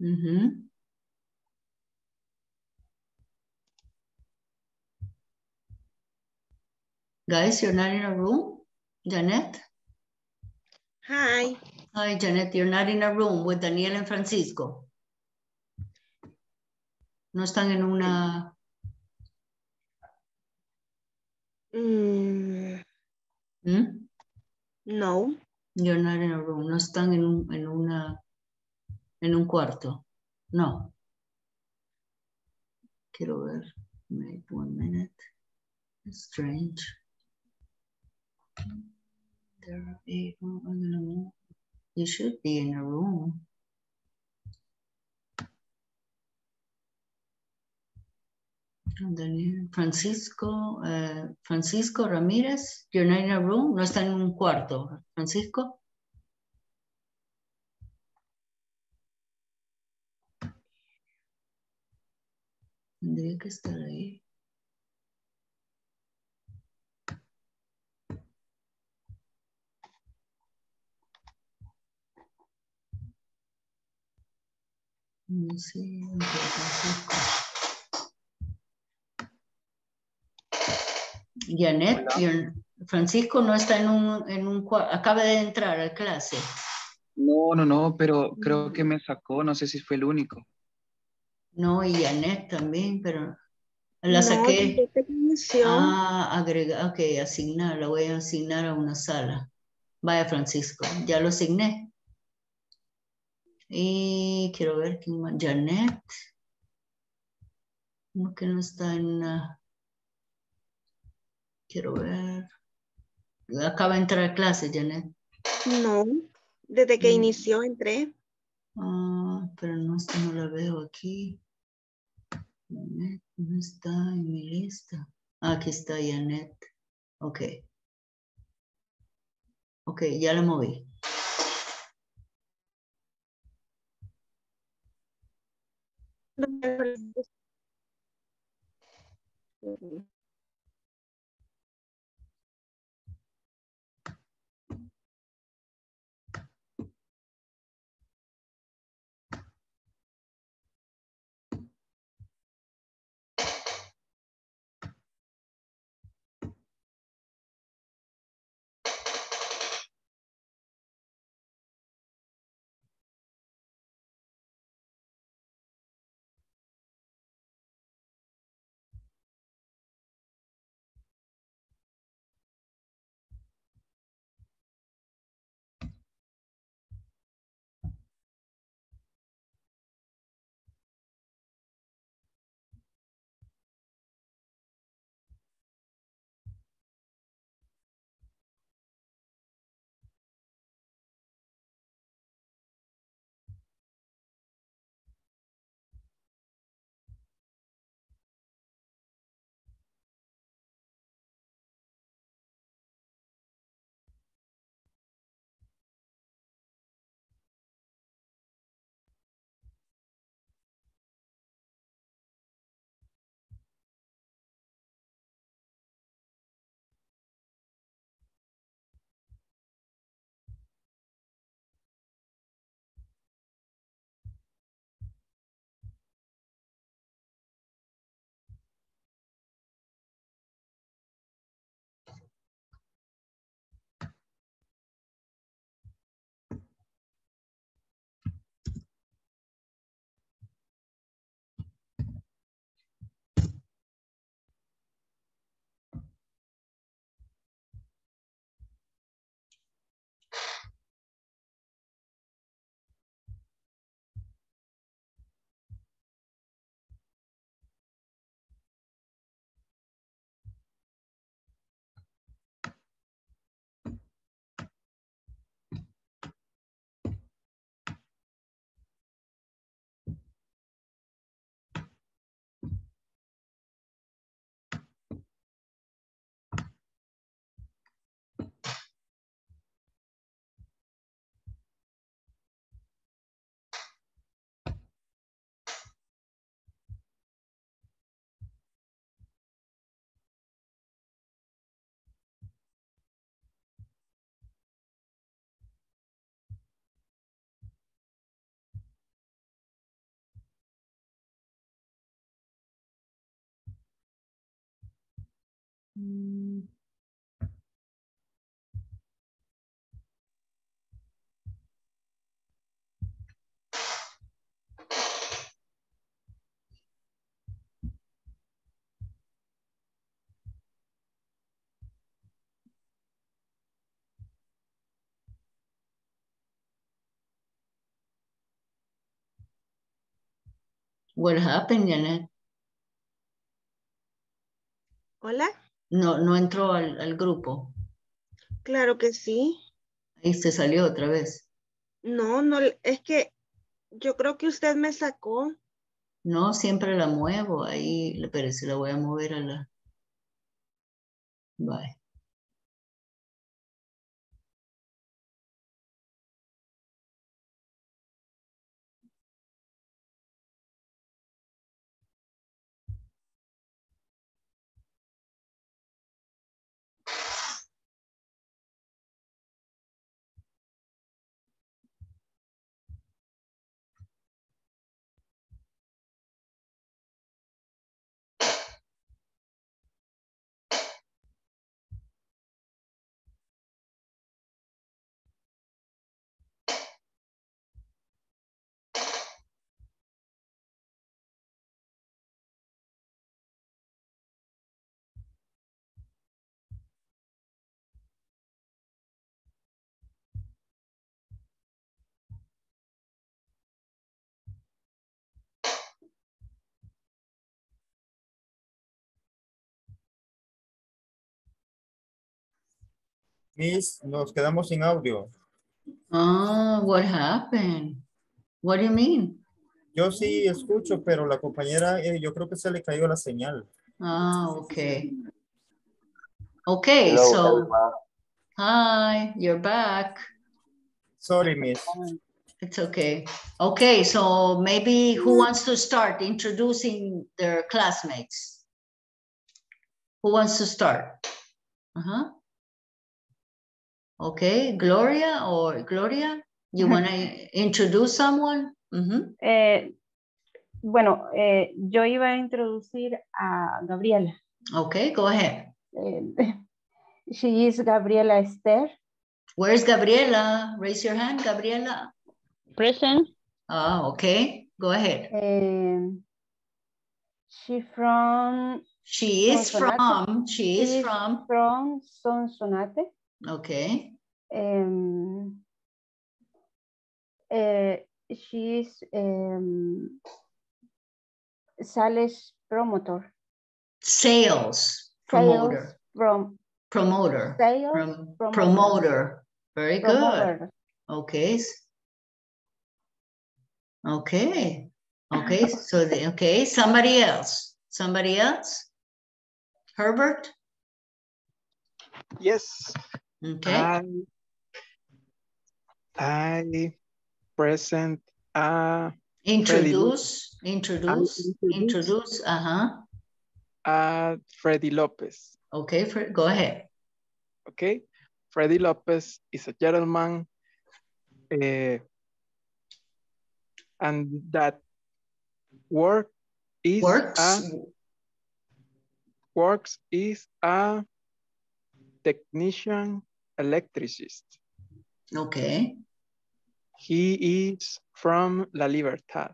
Mhm. Guys, you're not in a room? Janet? Hi. Hi, Janet, you're not in a room with Daniel and Francisco. No están en una... Mm, ¿Mm? no. You're not in a room. No están en, un, en una... En un cuarto. No. Quiero ver. Wait one minute. Strange. There are no. You should be in a room. Francisco, eh, Francisco Ramírez, you're not in a room, no está en un cuarto. Francisco. Tendría que estar ahí. Ok, Francisco. Janet, Francisco no está en un, en un acaba de entrar a clase. No, no, no, pero creo que me sacó, no sé si fue el único. No, y Janet también, pero la No, saqué. Ah, agrega, ok, asignar, la voy a asignar a una sala. Vaya, Francisco, ya lo asigné. Y quiero ver quién más. Janet. ¿Cómo que no está en una? Quiero ver. Acaba de entrar a clase, Janet. No, desde que mm. inició entré. Ah, pero no, no la veo aquí. Janet no está en mi lista. Ah, aquí está Janet. Ok. Ok, ya la moví. What happened, Janet? Hola. No, no entró al, al grupo. Claro que sí. Ahí se salió otra vez. No, no, es que yo creo que usted me sacó. No, siempre la muevo. Ahí, pero si la voy a mover a la... Bye. Miss, nos quedamos sin audio. Ah, what happened? What do you mean? Yo sí escucho, pero la compañera, eh, yo creo que se le cayó la señal. Ah, okay. Okay, Hello, so everyone. hi, you're back. Sorry, miss. It's okay. Okay, so maybe who wants to start introducing their classmates? Who wants to start? Uh-huh. Okay, Gloria or Gloria, you want to [LAUGHS] introduce someone? Mhm. eh, bueno, eh, yo iba a introducir a Gabriela. Okay, go ahead. Eh, [LAUGHS] she is Gabriela Esther. Where's Gabriela? Raise your hand, Gabriela. Present. Ah, okay, go ahead. Um, she from. She is Sonsonate. from, she is She from, From Sonsonate. okay. Um, uh, she is um, sales promoter. Sales Sales promoter, from promoter, sales prom- promoter. promoter. Very good. Okay. Okay, okay, [LAUGHS] so, the okay, somebody else, somebody else? Herbert? Yes. Okay, I, I present uh, introduce, introduce, introduce. introduce, uh-huh. uh, Freddy Lopez. Okay, Fre- go ahead. Okay. Freddy Lopez is a gentleman eh, and that work is Works, a works is a technician electricist. Okay, He is from La Libertad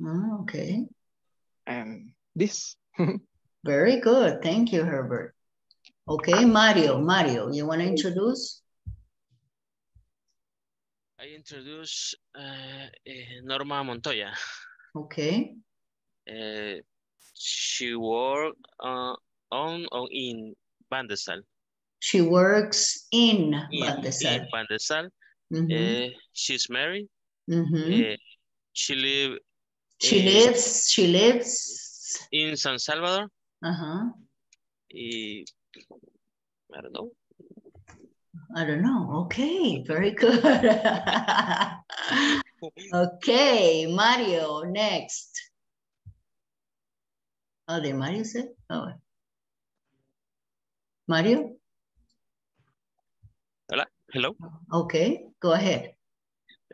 Mm, okay, and this. [LAUGHS] very good, thank you, Herbert. Okay, Mario, Mario, you want to introduce? I introduce uh, eh, Norma Montoya. Okay, Uh, she work uh, on or in Bandesal. She works in In, Bandesal. in Bandesal. Mhm, Uh, she's married. Mm -hmm. Uh, she live She eh, lives, she lives, in San Salvador. uh-huh, Y, I don't know. I don't know, okay, very good. [LAUGHS] Okay, Mario, next. Oh, did Mario say? Oh. Mario? Hello. Okay, go ahead.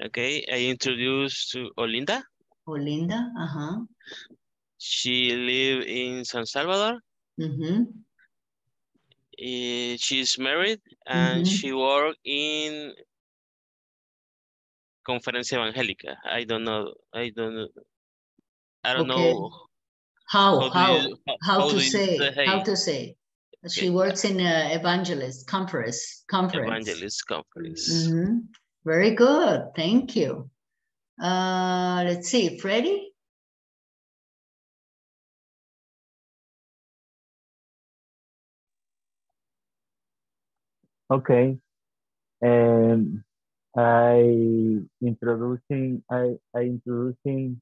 Okay, I introduce to Olinda. Olinda, uh-huh. She live in San Salvador. Mm-hmm. eh, she's married and Mhm. she work in Conferencia Evangélica. I don't know. I don't know. I don't Okay. know. How, how, you- how do to you say, how to say? She works in a evangelist conference, conference. Evangelist conference. Mhm. Very good, thank you. Uh, let's see, Freddie? Okay. Um, I introducing I I introducing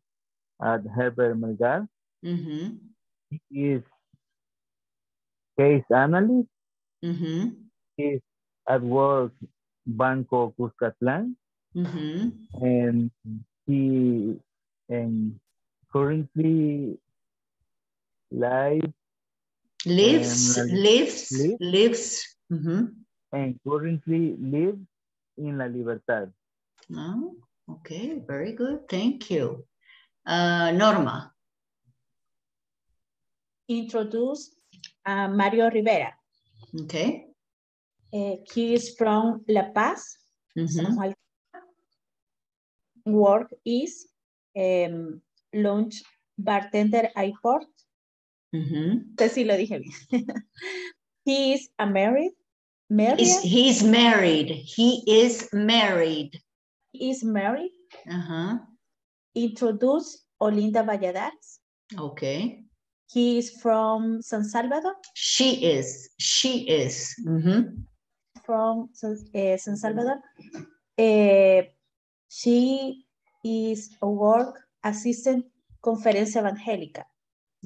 at Herbert Melgar. Mm-hmm, He is case analyst. mm-hmm, He's at work Banco Cuscatlán mm-hmm. and he and currently live Lives, Um, lives, live? lives. mhm. and currently lives in La Libertad. Oh, okay, very good, thank you. Uh, Norma? introduce uh, Mario Rivera. Okay. Uh, he is from La Paz, Mhm. Work is um, lunch bartender airport. Mhm. sé si lo dije bien. [LAUGHS] he is a married, married. He's, he's married, he is married. He is married. Uh-huh, Introduce Olinda Valladares. okay. He is from San Salvador. She is, she is. Mhm. From San, eh, San Salvador. Eh, she is a work assistant conferencia evangélica.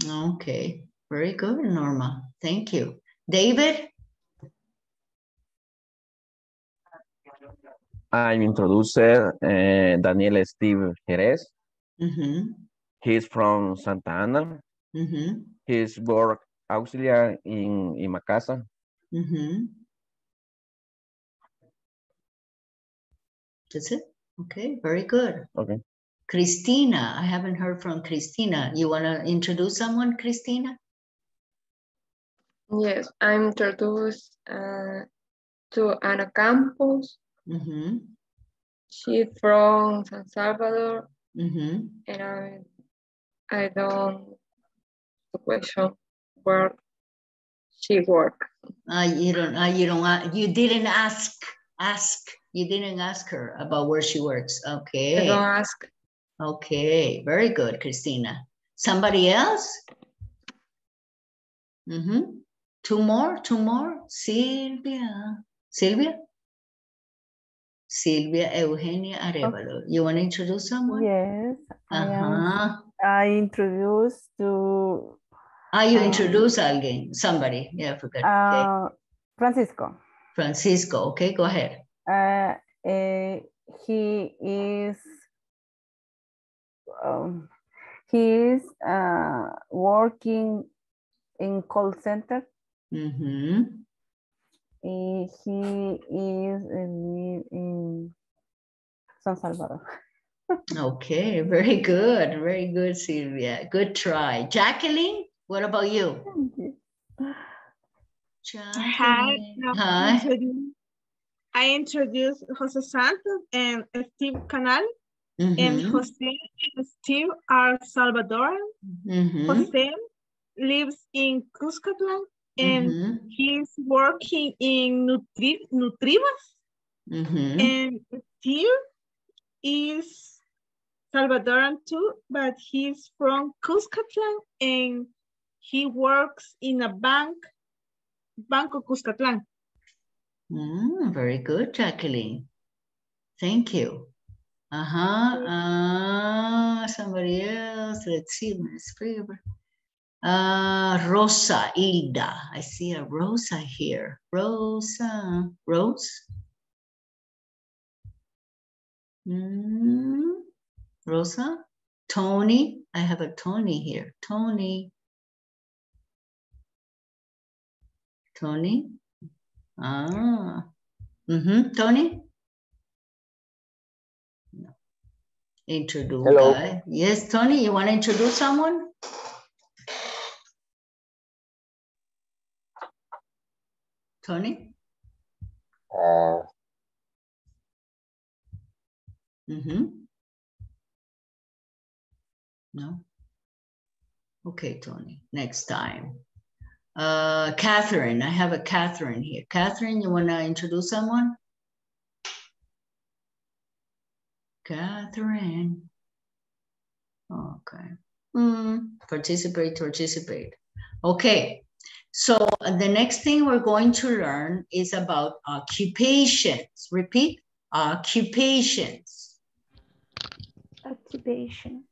Okay, very good, Norma. Thank you. David? I'm introducer uh, Daniel Steve Jerez. Mm-hmm. He's from Santa Ana. Mm-hmm. He's work auxiliar in, in Macasa. Mm-hmm. That's it? Okay, very good. Okay. Christina, I haven't heard from Christina. You want to introduce someone, Christina? Yes, I'm introduced uh, to Ana Campos. Mm-hmm. She's from San Salvador, Mm-hmm. and I, I don't the question where she work. Uh, you don't, uh, you don't, uh, you didn't ask, ask, you didn't ask her about where she works. I Okay. don't ask. Okay, very good, Christina. Somebody else? Mm-hmm. Two more, two more. Silvia. Silvia? Silvia Eugenia Arevalo. You want to introduce someone? Yes, Uh-huh. am. I introduced to Ah, you introduce alguien, somebody. Yeah, I forgot. Okay. uh, Francisco. Francisco. Okay, go ahead. Uh, eh, he is um, he is uh, working in call center. Mm-hmm. Eh, he is in, in San Salvador. [LAUGHS] Okay, very good. Very good, Silvia. Good try. Jacqueline, what about you? Hi. Hi. introduce- I introduced Jose Santos and Steve Canal. And Mhm. Jose and Steve are Salvadoran. Mhm. Jose lives in Cuscatlan and Mhm. he's working in Nutri Nutrivas. Mhm. And Steve is Salvadoran too, but he's from Cuscatlan and he works in a bank, Banco Cuscatlan. Mm, very good, Jacqueline. Thank you. Uh-huh. Uh, somebody else. Let's see. Miss Faber. Uh, Rosa Hilda. I see a Rosa here. Rosa. Rose? Mm, Rosa? Tony? I have a Tony here. Tony. Tony? Ah. Mm-hmm. Tony? No. Introduce Hello. guy. Yes, Tony, you want to introduce someone? Tony? Uh, Mm-hmm. No? Okay, Tony, next time. Uh, Catherine, I have a Catherine here. Catherine, you wanna introduce someone? Catherine. Okay. Hmm, participate, participate. Okay, so the next thing we're going to learn is about occupations. Repeat, occupations. Occupation.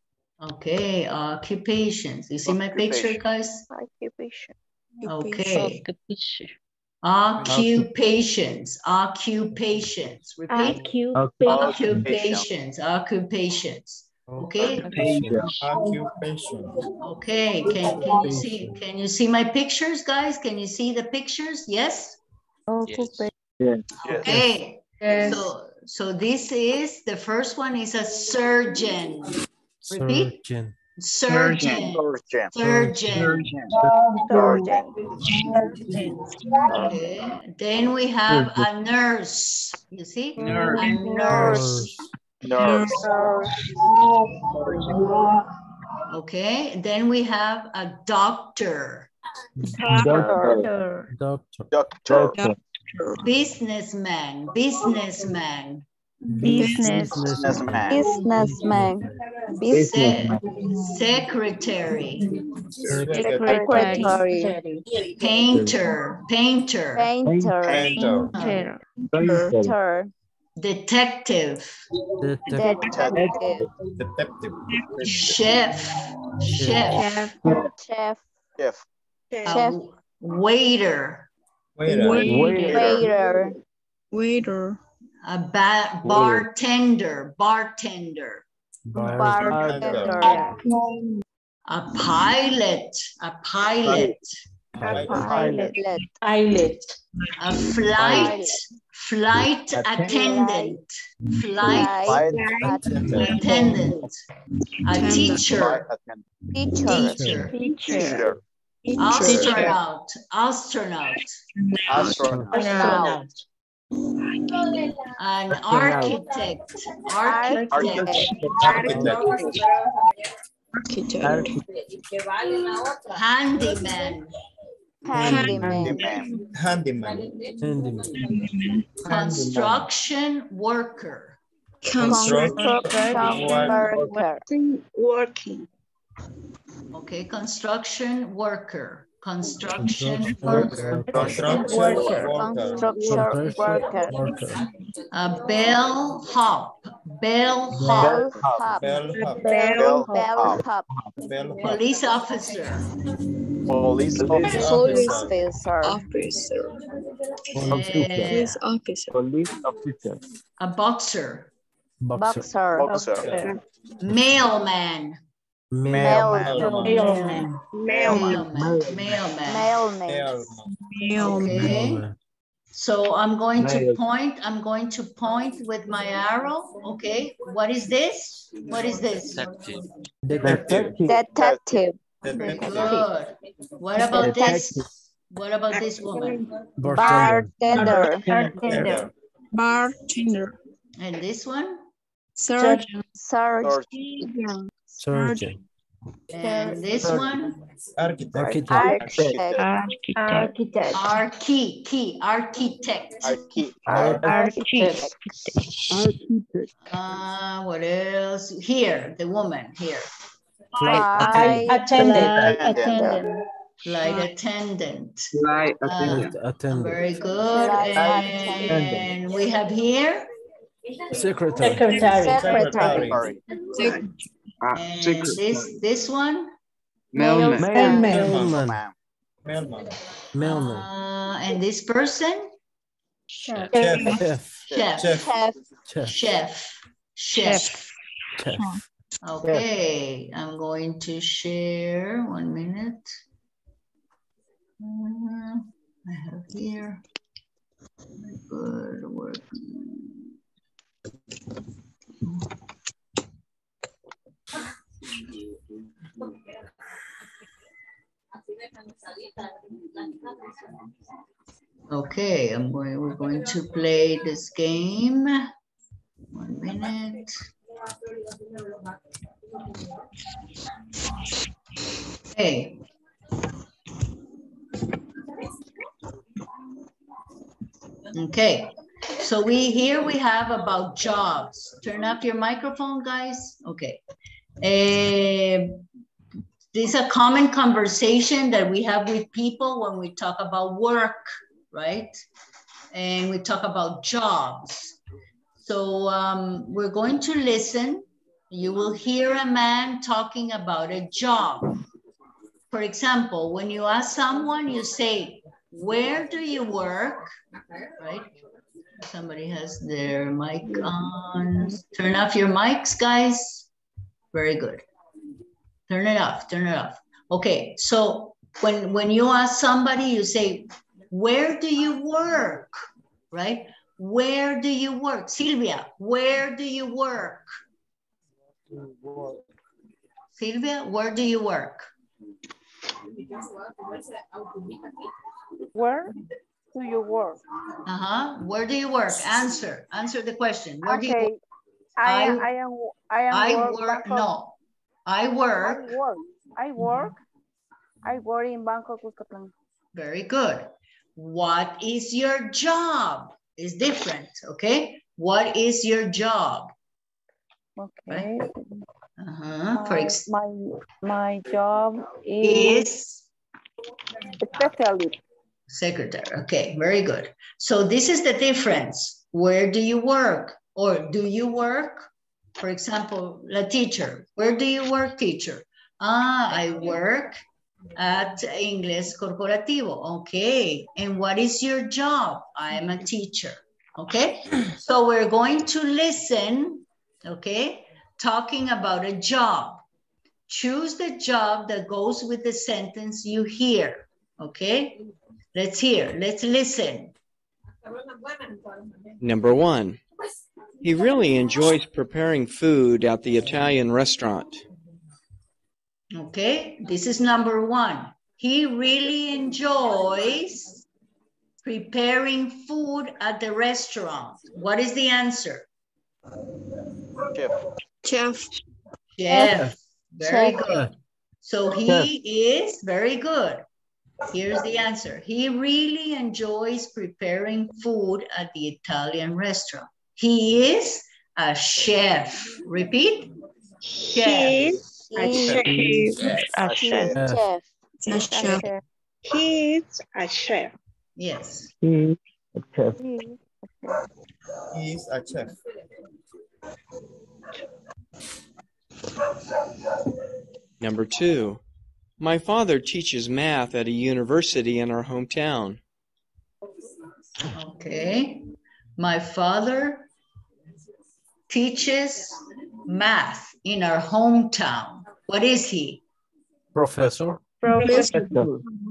Okay, occupations. You see my picture, guys? Occupation. Okay. Occupations, occupations. Repeat. Occupation. Occupations, occupations. Okay. Occupation. Okay. Can can you see can you see my pictures, guys? Can you see the pictures? Yes. Occupation. Yes. Okay. So so this is the first one is a surgeon. Repeat. Surgeon. Surgeon. Surgeon. Surgeon. Okay. Then we have a nurse. You see? Nurse. A nurse. Nurse. Okay. Then we have a doctor. doctor. Doctor. Doctor. Businessman. Businessman. Business. Businessman. Businessman. Se- secretary. Secretary. Painter. Painter. Painter. Painter. Painter. Painter. Detective. Detective. Detective. Chef. Chef. Chef. Chef. Uh, waiter. Waiter. Waiter. Waiter. A ba- bartender. Bartender. Bartender. A pilot. A pilot. Pilot. Pilot. A flight. Flight attendant. Mm-hmm. Flight Flight Attendant. attendant. A teacher. Teacher. Teacher. Teacher. Astronaut. Astronaut. Astronaut. Astronaut. An [LAUGHS] architect. Architect. Architect. architect, handyman, Handyman. Handyman. Handyman. Construction worker. Construction worker. Working. Okay, construction worker. Construction worker. Construction Worker. worker. Construction worker. A bellhop. Bellhop. Bellhop. Bellhop. Bellhop. Bellhop. Police officer. Police officer. Police Officer. officer. Officer. Eh, officer. Police officer. a boxer. Boxer. Boxer. Mailman. Mailman. Mailman. Mailman. Mailman. Mailman. So I'm going to point, I'm going to point with my arrow. Okay. What is this? What is this? Detective. Detective. Very good. What about this? What about this woman? Bartender. Bartender. Bartender. And this one? Surgeon. Surgeon. Surgeon. And this one? Architect. Architect. Architect. Archi, key, architect. Architect. Uh, what else? Here, the woman here. Flight Attendant. attendant. Flight attendant. Flight Uh, attendant. Attendant. Very good. Flight And we have here, Secretary. Secretary. Secretary. Ah, and secret. this, this one, Mailman. Mailman. Mailman. Mailman. uh, and this person, Chef. Chef. chef, Chef. Chef. chef, chef. Chef. Okay, I'm going to share, one minute. Uh, I have here. Good work. Okay, I'm going, we're going to play this game. One minute. Okay. Okay, so we, here we have about jobs. Turn off your microphone, guys. Okay. Eh, this is a common conversation that we have with people when we talk about work, right? And we talk about jobs. So um, we're going to listen. You will hear a man talking about a job. For example, when you ask someone, you say, where do you work? Right? Somebody has their mic on. Turn off your mics, guys. Very good. Turn it off, turn it off. Okay, so when, when you ask somebody, you say, where do you work? Right? Where do you work? Silvia, where do you work? Silvia, where do you work? Where do you work? Uh-huh. Where do you work? Answer. Answer the question. Where do you Okay. work? I, I- I am, I am I work, work, no. I work. I work, I work, I work in Banco, Cuscatlán. Very good. What is your job? Is different, okay? What is your job? Okay. Uh-huh. For My, ex- my, my job is is specialist. secretary. Okay, very good. So this is the difference. Where do you work? Or do you work? For example, a teacher. Where do you work, teacher? Ah, I work at Inglés Corporativo. Okay. And what is your job? I am a teacher. Okay. So we're going to listen, okay, talking about a job. Choose the job that goes with the sentence you hear. Okay. Let's hear. Let's listen. Number one, he really enjoys preparing food at the Italian restaurant. Okay, this is number one. He really enjoys preparing food at the restaurant. What is the answer? Chef. Chef. Chef. Very good. So he is very good. Here's the answer. He really enjoys preparing food at the Italian restaurant. He is a chef. Repeat. Chef. a chef. A chef. Chef. A chef. He's a chef. Yes. He, a chef. He's a chef. Number two, my father teaches math at a university in our hometown. Okay. My father teaches math in our hometown. What is he? Professor. Professor.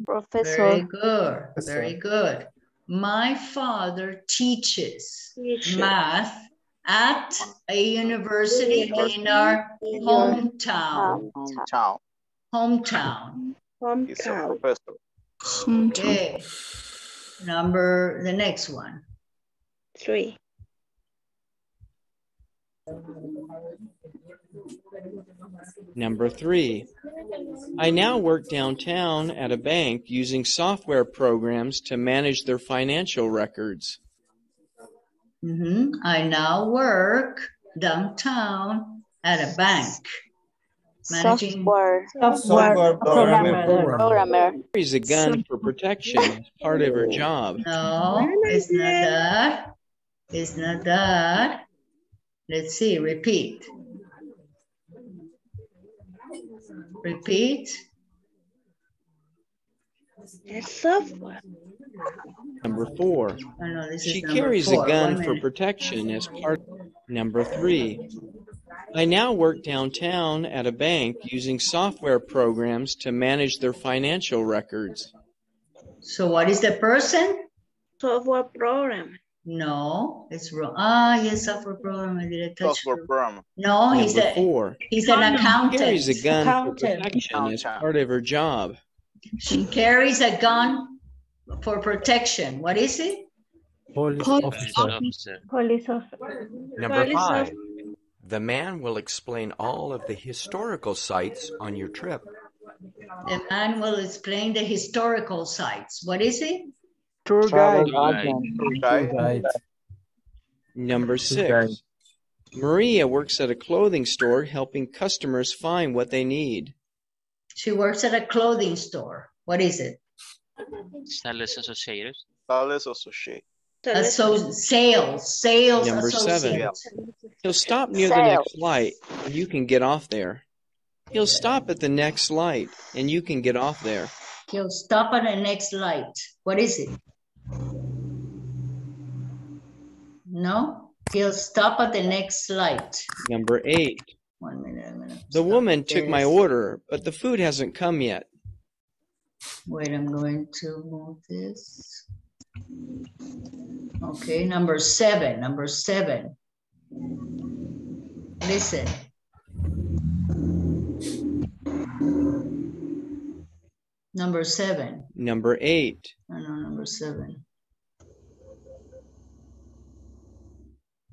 Professor. Very good. Very good. My father teaches Teacher. math at a university in our hometown. Hometown. Hometown. He's a professor. Okay. Number, the next one. Three. Number three, I now work downtown at a bank using software programs to manage their financial records. Mhm. I now work downtown at a bank. Managing Software. Software programmer. Programmer. Carries a gun for protection as part of her job. No, it's not that. It's not that. Let's see, repeat. Repeat. It's software. Number four, Oh, no, this she is number carries four. a gun for protection as part. Number three, I now work downtown at a bank using software programs to manage their financial records. So what is the person? Software program. No, it's wrong. Ah, yes, software program. I did touch. Software program. No, he's Number a, four, he's an accountant. carries a gun for Accountant. protection as part of her job. She carries a gun for protection. What is it? Police Police officer. officer. Police officer. Number Police five, officer. the man will explain all of the historical sites on your trip. The man will explain the historical sites. What is it? Tour Travel guide. agent. Guide. Number six, Maria works at a clothing store helping customers find what they need. She works at a clothing store. What is it? Sales associates. Sales associate. So sales, sales Number seven, associate. he'll stop near the next light and you can get off there. He'll stop at the next light and you can get off there. He'll stop at the next light. What is it? No? He'll stop at the next light. Number eight, One minute, I'm gonna the woman took my this. order, but the food hasn't come yet. Wait, I'm going to move this. Okay, number seven, number seven. Listen. Number seven, Number eight, no, no, number seven.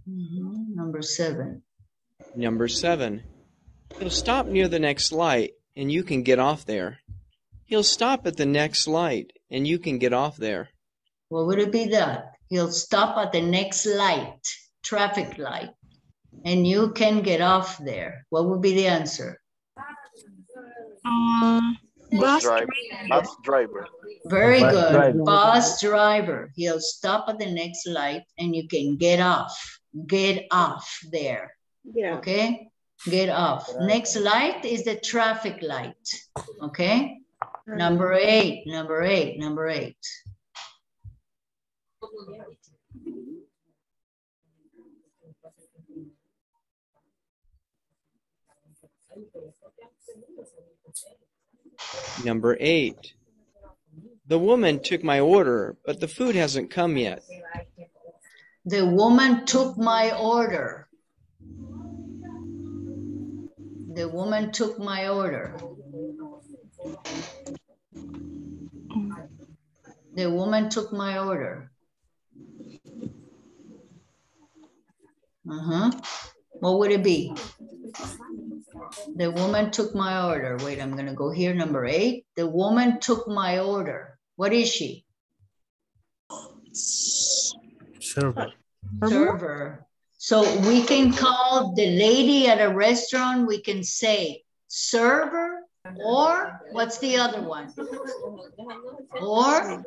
Mhm, Number seven, number seven, he'll stop near the next light and you can get off there. He'll stop at the next light and you can get off there. what would it be that? He'll stop at the next light, traffic light, and you can get off there. What would be the answer? Um, Bus bus driver. Bus driver. Very Bus good. driver. Bus driver. He'll stop at the next light and you can get off. Get off there. Yeah. Okay? Get off. Next light is the traffic light. Okay? Mm-hmm. Number eight, number eight, number eight. Number eight, the woman took my order, but the food hasn't come yet. The woman took my order. The woman took my order. The woman took my order. Uh-huh. What would it be? The woman took my order. Wait, I'm gonna go here, number eight. The woman took my order. What is she? Server. server. So we can call the lady at a restaurant, we can say server or what's the other one? Or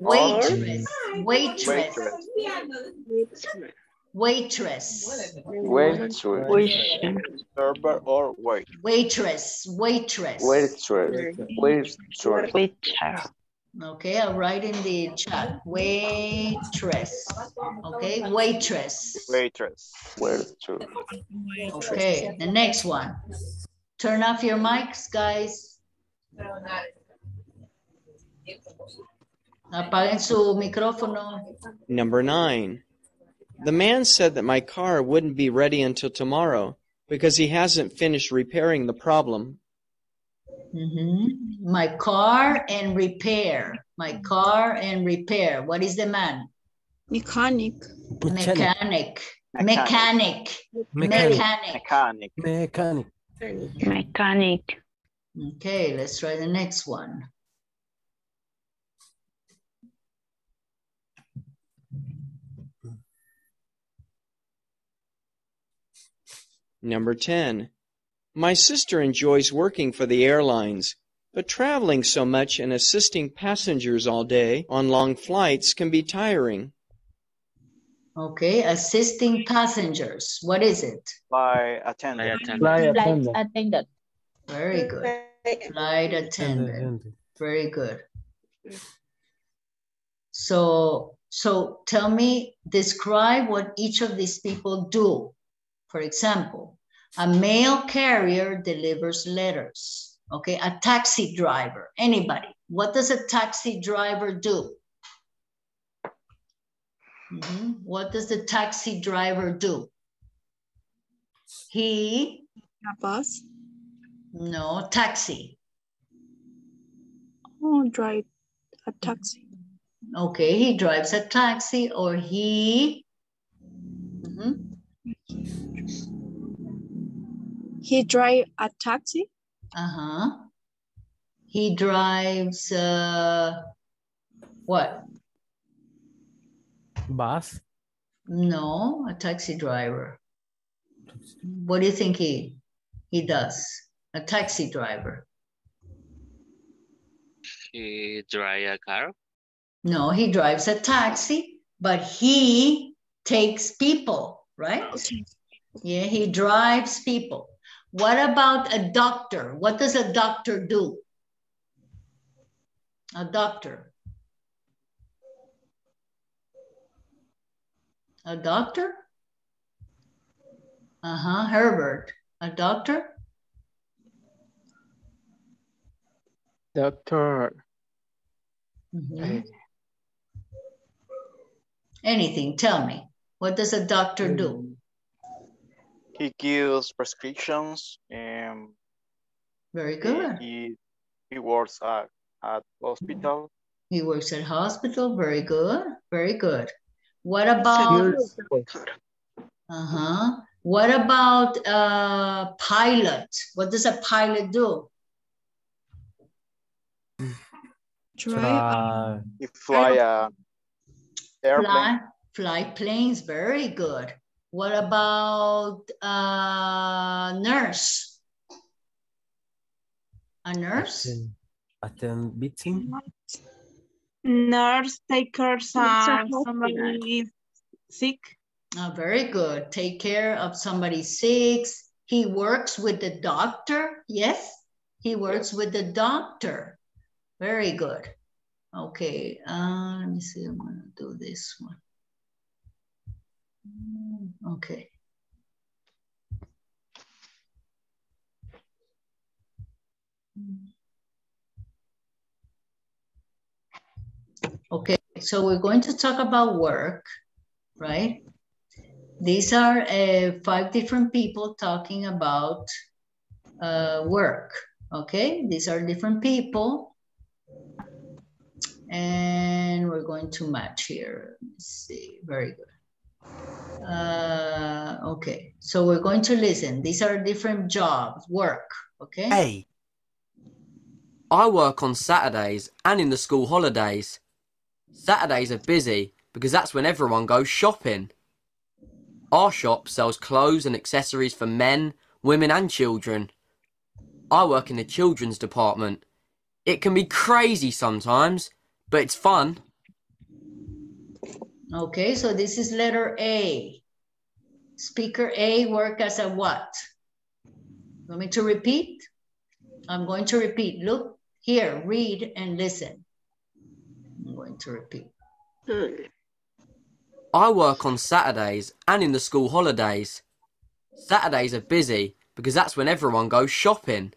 waitress, waitress, waitress, Waitress. Server or wait. waitress, waitress. Waitress. Waitress. Okay, I'll write in the chat, waitress. Okay, waitress. Waitress. Waitress. Okay, the next one. Turn off your mics, guys. Apaguen su micrófono. Number nine, the man said that my car wouldn't be ready until tomorrow because he hasn't finished repairing the problem. Mhm. My car and repair. My car and repair. What is the man? Mechanic. Mechanic. Mechanic. Mechanic. Mechanic. Mechanic. Mechanic. Okay, let's try the next one. Number 10, my sister enjoys working for the airlines, but traveling so much and assisting passengers all day on long flights can be tiring. Okay, assisting passengers. What is it? Flight attendant. Flight Flight attendant. attendant. Very good. Flight attendant. Very good. So, so tell me, describe what each of these people do. For example, a mail carrier delivers letters. Okay, a taxi driver, anybody. What does a taxi driver do? Mhm. What does the taxi driver do? He, A bus. no, taxi. Oh, drive a taxi. Okay, he drives a taxi or he. Mhm. He drive a taxi. Uh-huh. He drives uh what? Bus. No, a taxi driver. What do you think he he does? A taxi driver. He drive a car. No, he drives a taxi, but he takes people, right? Yeah, he drives people. What about a doctor? What does a doctor do? A doctor. A doctor? Uh-huh, Herbert. A doctor? Doctor. Mhm. Anything, tell me. What does a doctor do? He gives prescriptions and Very good. he, he works at, at hospital. He works at hospital. Very good. Very good. What about uh-huh. What about uh pilot? What does a pilot do? Try. He fly a airplane. Fly, fly planes. Very good. What about uh nurse? A nurse? Attend, attend meeting. Nurse take care of somebody is sick. Oh, very good. Take care of somebody sick. He works with the doctor. Yes, he works with the doctor. Very good. Okay, uh, let me see. I'm gonna do this one. Mm, Okay. Okay, so we're going to talk about work, right? These are uh, five different people talking about uh, work, okay? These are different people. And we're going to match here. Let's see, very good. Uh, okay, so we're going to listen. These are different jobs, work, okay? A. I work on Saturdays and in the school holidays. Saturdays are busy because that's when everyone goes shopping. Our shop sells clothes and accessories for men, women, and children. I work in the children's department. It can be crazy sometimes, but it's fun. Okay, so this is letter A. Speaker A work as a what? Want me to repeat? I'm going to repeat. Look here, read and listen. I'm going to repeat. Hmm. I work on Saturdays and in the school holidays. Saturdays are busy because that's when everyone goes shopping.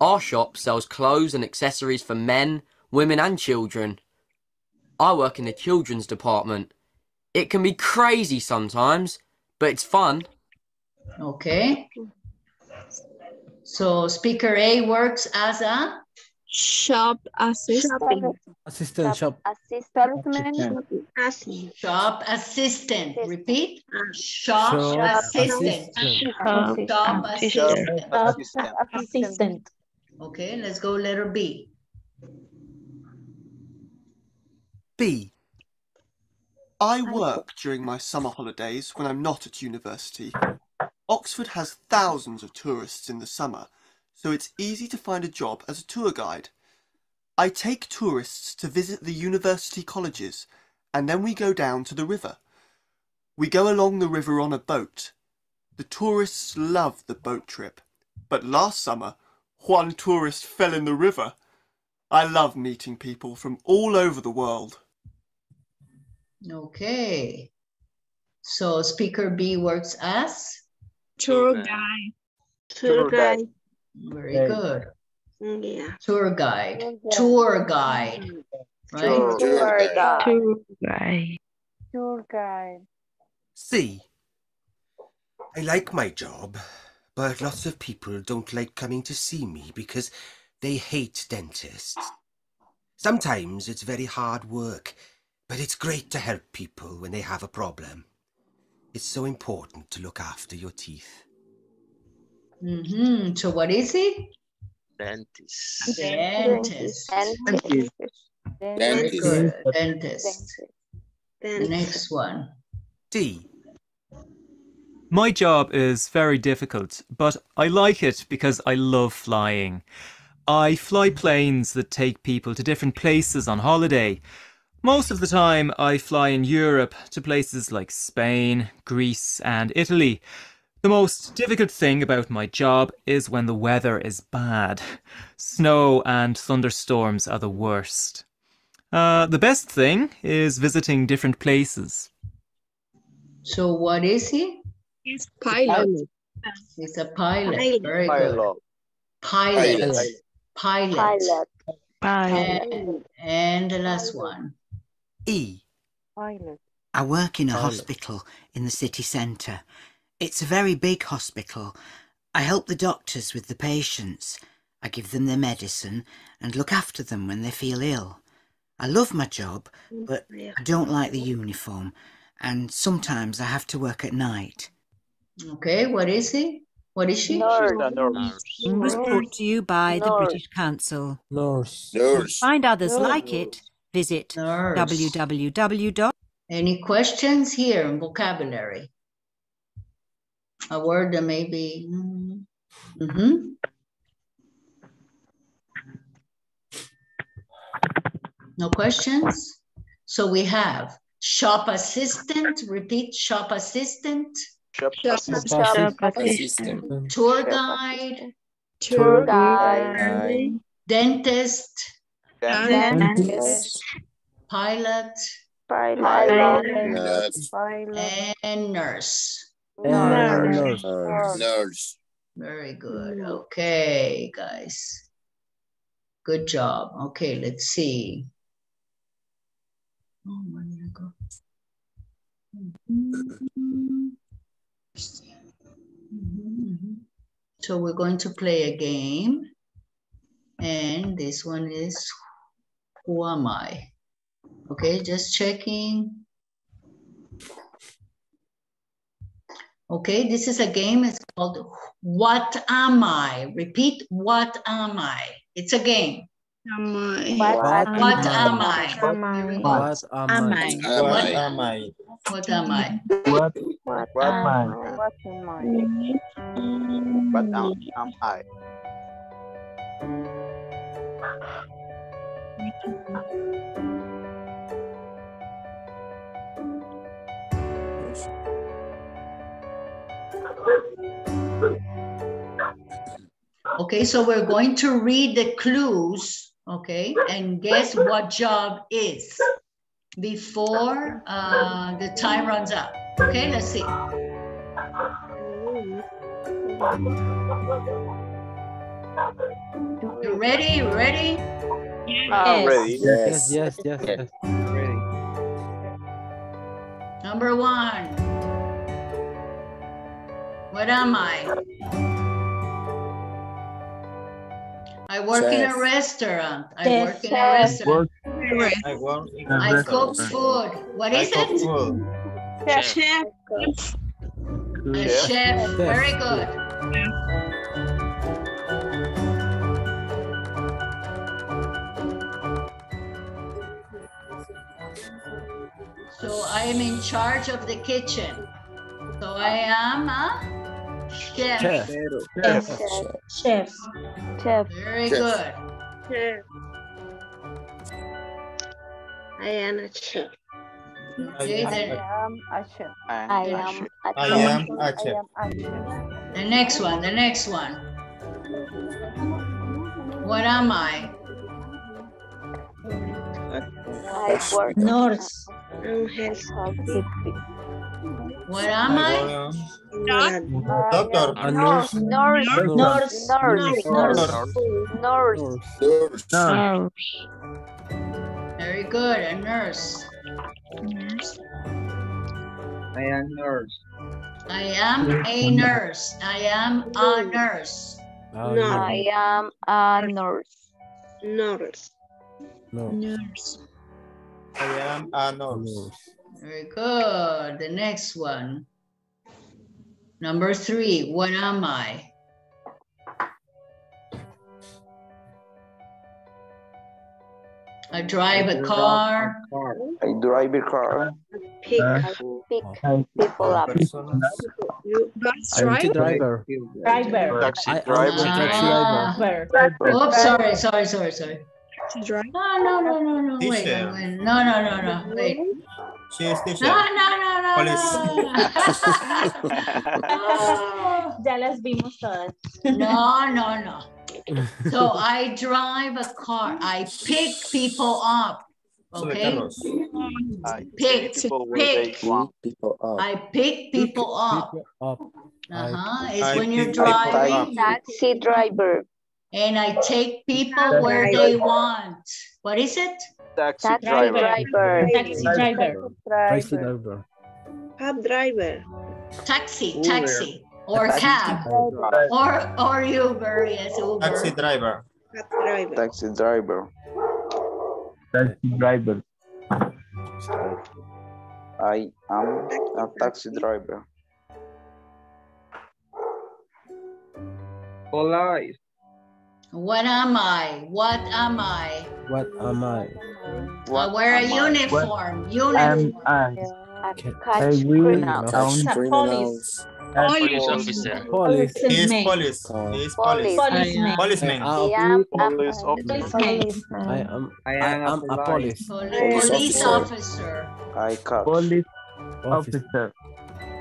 Our shop sells clothes and accessories for men, women, and children. I work in the children's department. It can be crazy sometimes, but it's fun. Okay. So speaker A works as a Shop assistant. Assistant shop. Assistant. shop assistant. Repeat. Shop Shop assistant. assistant. Shop assistant. Assistant. Assistant. Okay, let's go letter B. B. I work during my summer holidays when I'm not at university. Oxford has thousands of tourists in the summer, so it's easy to find a job as a tour guide. I take tourists to visit the university colleges, and then we go down to the river. We go along the river on a boat. The tourists love the boat trip, but last summer, one tourist fell in the river. I love meeting people from all over the world. Okay. So speaker B works as? Tour guide. Tour guide. Very Hey. good. Yeah. Tour guide. Tour guide. Right? Tour guide. Tour guide. Tour guide. C. I like my job, but lots of people don't like coming to see me because they hate dentists. Sometimes it's very hard work, but it's great to help people when they have a problem. It's so important to look after your teeth. Mm-hmm. So what is he? Dentist. Dentist. Dentist. Very Dentist. good. Dentist. The next one. D. My job is very difficult, but I like it because I love flying. I fly planes that take people to different places on holiday. Most of the time, I fly in Europe to places like Spain, Greece, and Italy. The most difficult thing about my job is when the weather is bad. Snow and thunderstorms are the worst. Uh, the best thing is visiting different places. So what is he? He's pilot. He's a pilot. Pilot. Very good. Pilot. Pilot. Pilot. And, and the last one. E. Pilot. I work in a Pilot. hospital in the city centre. It's a very big hospital. I help the doctors with the patients. I give them their medicine and look after them when they feel ill. I love my job, mm. but I don't like the uniform, and sometimes I have to work at night. Okay, what is he? What is she? Nurse. Was brought to you by the Nurse. British Council. Nurse. Nurse. find others like it, visit Nurse. www. Any questions here in vocabulary? A word that maybe. Mm-hmm. No questions? So we have shop assistant, repeat shop assistant, Shop assistant. Shop assistant. tour guide, Tour guide. dentist, Dentist. pilot, Pilot. Pilot. and nurse. Nurse. Nurse. Very good. Okay, guys. Good job. Okay, let's see. Oh, where did I go? So we're going to play a game. And this one is Who Am I? Okay, just checking. Okay, this is a game. It's called What Am I? Repeat, What Am I? It's a game. Am I? What What am I? am I? What am Am I? I? What am I? What am I? What What What am I? What am I? What am, am I? Okay, so we're going to read the clues, okay, and guess what job is before uh, the time runs out. Okay, let's see. You ready? Ready? I'm ready. Yes, yes, yes, yes. Number one. What am I? I work in a restaurant. I Chef. work in a restaurant. I work in I cook food. What I cook it? food. Chef. A chef. Very good. So I am in charge of the kitchen. So I am a chef. Chef. Chef. Chef. Chef. Very Chef. good. Chef. I am a chef. Okay, I am a chef. I I am am a I chef. am a I chef. am a chef. the next one, the next one. What am I? I work Nurse. I'm health. housekeeping. What am I? I Doctor. A nurse. Nurse. Nurse. Nurse. Nurse. Nurse. Nurse. Nurse. Very good, a nurse. I am nurse. I am a nurse. I am a nurse. Oh, No. I am a nurse. Nurse. No. Nurse. I am a nurse. Very good. The next one. Number three, what am I? I drive a car. I drive a car. Pick, Uh, pick I, people up. You bus I'm driver? driver. Driver. Taxi driver. Ah. driver. Oops, sorry, sorry, sorry, sorry. Taxi driver? No, no, no, no, no, wait, Teacher. wait, no, no, no, no, wait. She is teacher. No, no, no, no, Police. no. [LAUGHS] Ya las vimos todas. No, no, no. So I drive a car. I pick people up. Sube Okay? carros. I Pick, people where they pick. want. People up. I pick people up. People up. Uh-huh. I It's when you're pick people up. driving Taxi driver. And I take people where they want. What is it? Taxi Taxi driver. driver. Taxi driver. Taxi driver. Cab driver. Taxi, Uber. taxi, or Taxi cab, or or Uber, yes, Taxi Uber. driver. Cab driver. Taxi driver. taxi driver. I am a taxi driver. Police. What am I? What am I? What am I? I uh, wear a am I? uniform. Am Uniform. I? I Ca- catch I will criminals. Police. Police officer. Police. He is police. He is police. Police. Oh. Policeman. Policeman. I I am am Police a officer. I am I I am a am a police. Police Police officer. I catch. police Officer. officer.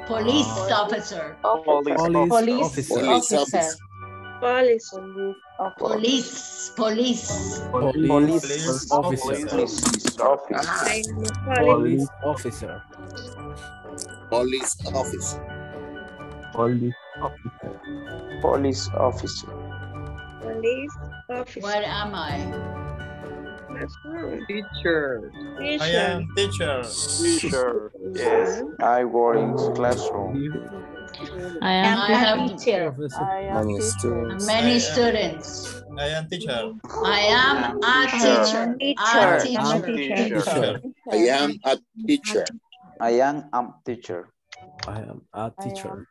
Police officer. Police Police Police officer. Officer. Police. Police. Police. Police Police officer. Police office. I am a police. Police officer. Police officer. Police officer. Police officer. Police officer. What am I? That's wrong. Teacher. I Teacher. am teacher. Teacher. Yes. I work in classroom. I am I have- a teacher. I am Many teacher. students. Many students. I am teacher. I am a teacher. A Teacher. teacher. Teacher. I am a teacher. I am a teacher. I am a teacher.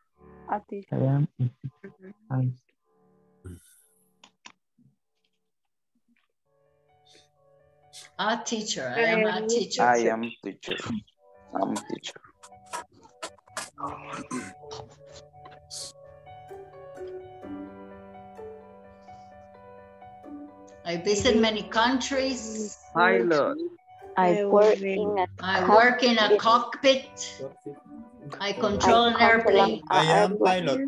A. I am. I- A teacher. I am a teacher. I am teacher. I'm teacher. I visit many countries. Pilot. I work in a I work in a cockpit. I control an airplane. I am pilot.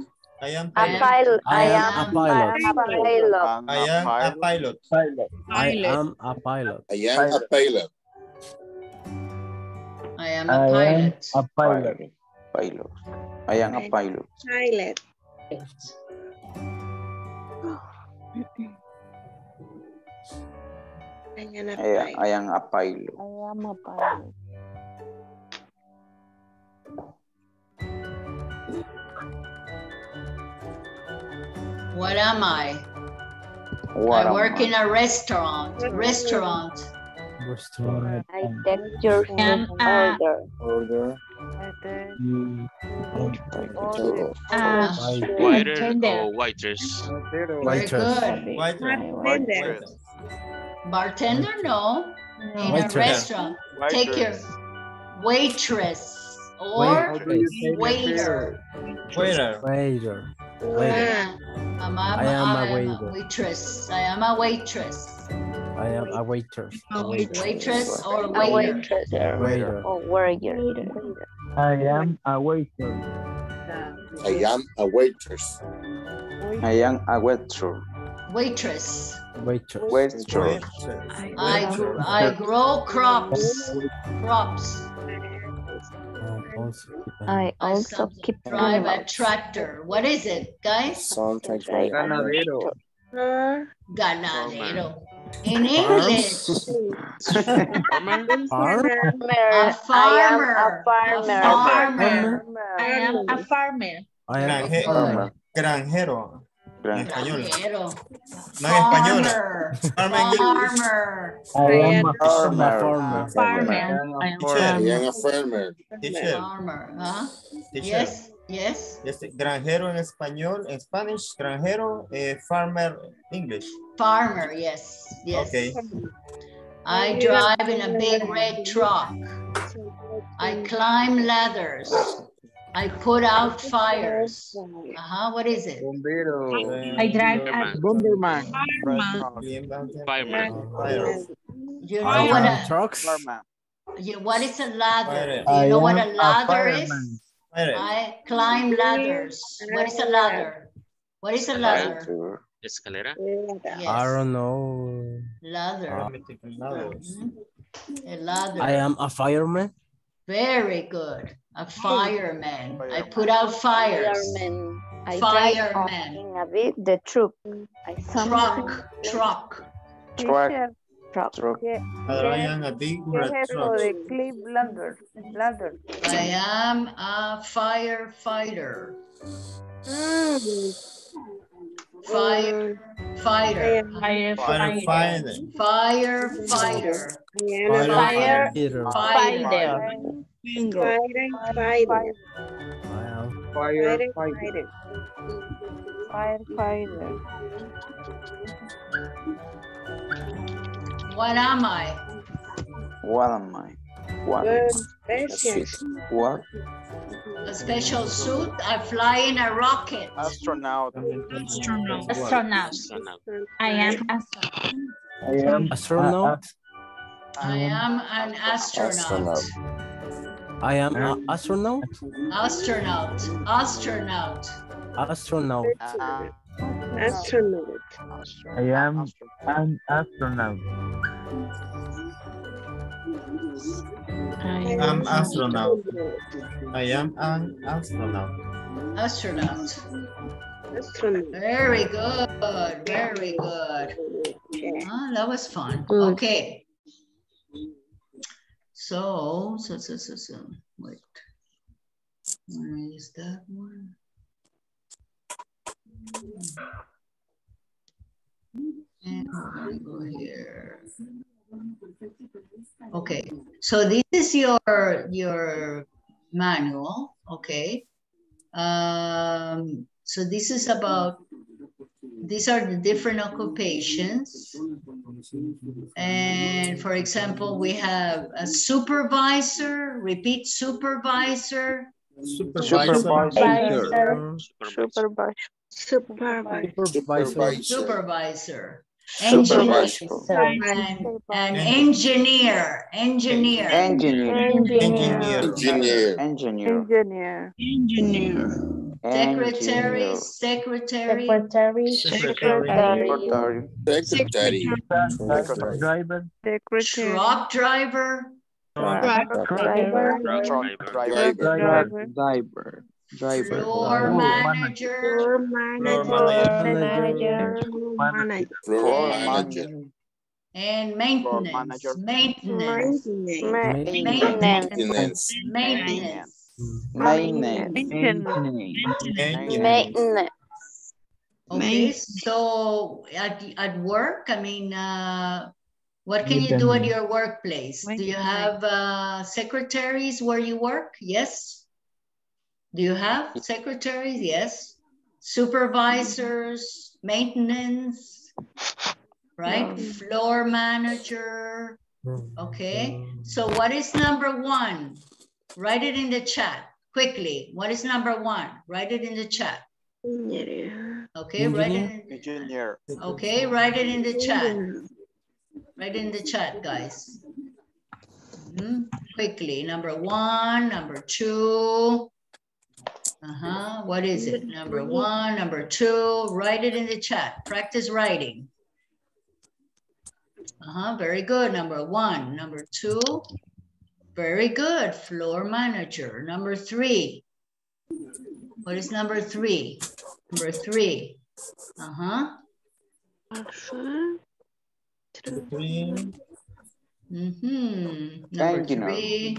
I am A pilot. pilot. I am a pilot. I'm a pilot. I'm a pilot. Pilot. I am a pilot. I am a pilot. I am a I am pilot. a pilot. Pilot. I am a pilot. Pilot. I am a I, pilot. I am a pilot. I am a pilot. What am I? What I am work I? in a restaurant. Restaurant. Restaurant. I take your am food order. Order. I take You- order. Uh, I- Waiter Bartender. or waitress. Very Waitress. good. White Bartender. Bartender, no. In a Waitress. restaurant. Take your waitress or Waitress. waiter. Waiter. Waiter. Yeah. I'm a, I am a I am a waiter. waitress. I am a waitress. I am a waiter. Waitress or A waiter. waitress. Waiter. Or waiter. I am a waiter. I am a waitress. I am a waiter. Waitress. Waitress. Waitress. I, gr- I grow crops. Crops. I also keep I also keep Drive a animals. tractor. What is it, guys? Sometimes I Ganadero. Ganadero. In English. Farmer? Farm? A I am farmer. a farmer. A farmer. I am a farmer. I am a farmer. Granjero. En español. Granjero. No en español. Farmer. Farmer. I am a Farmer. farmer. Farmer. I am I am a farmer. Teacher. Farmer. Huh? Teacher. Yes. Yes. Este, granjero en español, en Spanish, granjero, eh, farmer, English. Farmer. Yes. Yes. Okay. I drive in a big red truck. I climb ladders. I put out fires. Uh-huh. What is it? Bombero. I drive a Bomberman. Fireman. Fire. You know what a, Trucks. you, what is a ladder? Do you know what am a a ladder is? Fireman. Fire. I climb ladders. What is a ladder? What is a ladder? Escalera. I don't know. ladder. Lados. A ladder. I am a fireman. Very good. A fireman. I put out fires. Fireman. I Fireman. in a bit the truck. I Truck, truck. Truck. Truck. Truck. I am a big red truck. clip ladder. Ladder. I am a firefighter. Fire, fighter. Fire, Fire, fire. Firefighter. Fire. Fire, Fighter. fighter. Bingo. I am Firefighter. Firefighter. What am I? What am I? What? What? A special suit? I fly in a rocket. Astronaut. astronaut. Astronaut. I am astronaut. I am Astronaut. I am an astronaut. I am an astronaut. Astronaut. Astronaut. Astronaut. Astronaut. I am an astronaut. I'm astronaut. I am an astronaut. Astronaut. Astronaut. Very good. Very good. Ah, that was fun. Okay. So, so, so, so, so, wait. Where is that one? And we're go here. Okay, so this is your your manual, okay? Um, so this is about these are the different occupations. And for example, we have a supervisor, repeat supervisor, Supervisor. Supervisor. Supervisor. Supervisor. Supervisor, engineer, and, and engineer, engineer, Engineer. Engineer. Engineer. Engineer. Engineer. Engineer. secretary, secretary, Secretary. Secretary. Secretary. Secretary. Driver. Secretary. truck driver, Driver. Truck driver. Driver. Driver. Driver. floor manager, Floor manager. Manager. Manager. Floor manager. and maintenance, maintenance, Maintenance. Maintenance. maintenance. Maintenance. Maintenance. Maintenance. Okay, so at, at work, I mean, uh, what can you do at your workplace? Do you have uh, secretaries where you work? Yes. Do you have secretaries? Yes. Supervisors, maintenance, right? Floor manager. Okay. So what is number one? Write it in the chat quickly. What is number one? Write it in the chat. Okay, write it. in- Engineer. Okay, write it in the chat. Write it in the chat, guys. Mhm, Quickly, number one, number two. Uh-huh, what is it? Number one, number two, write it in the chat. Practice writing. Uh-huh, very good. Number one, number two. Very good. Floor manager. Number three. What is number three? Number three. Uh-huh. Mm-hmm. Number Engineer. three.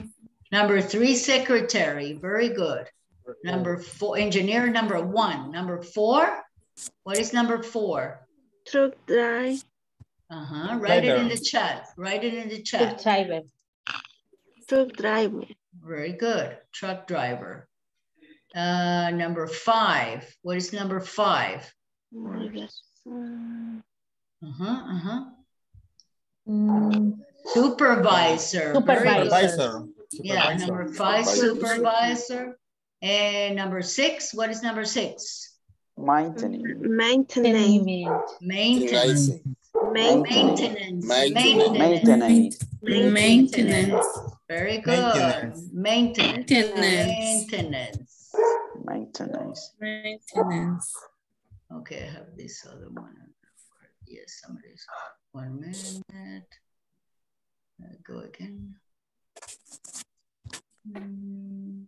Number three, secretary. Very good. Number four, engineer number one. Number four, What is number four? Truck driver. Uh-huh. Write it in the chat. Write it in the Truck chat. driver. Truck driver. Very good. Truck driver. Uh, number five. What is number five? Uh-huh, uh-huh. Mm, Supervisor. Very. Supervisor. Yeah, number five, supervisor. And number six, what is number six? Maintenance. Maintenance. Maintenance. Maintenance. Maintenance. Maintenance. Maintenance. Very good. Maintenance. Maintenance. Maintenance. Maintenance. Maintenance. Okay, I have this other one. Yes, somebody's, one minute. Uh, Go again. Mm.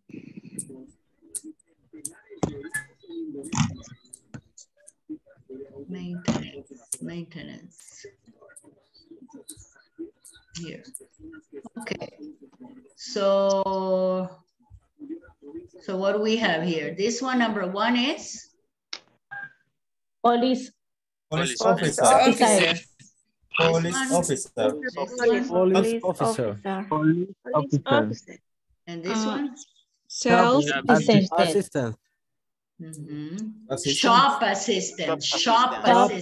Maintenance, maintenance. Here. Okay. So, so what do we have here? This one, number one is? Police. Police Police officer. officer. Police officer. Police officer. Police officer. And this one? Sales assistant. Assistant. Assistant. Shop assistant, shop Shop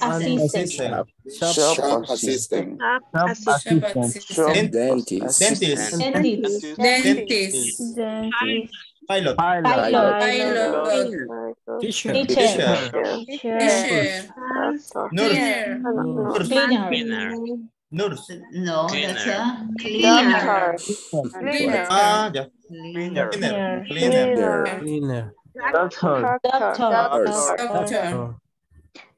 assistant. assistant. Shop assistant. Shop assistant. Shop dentist. Dentist. Dentist. Dentist. Pilot. Pilot. Teacher. Teacher. Teacher. Nurse. Cleaner. Nurse. No, that's a cleaner. Cleaner. Ah, ya. Cleaner. Cleaner. Cleaner. Cleaner. Doctor. Doctor. Doctor.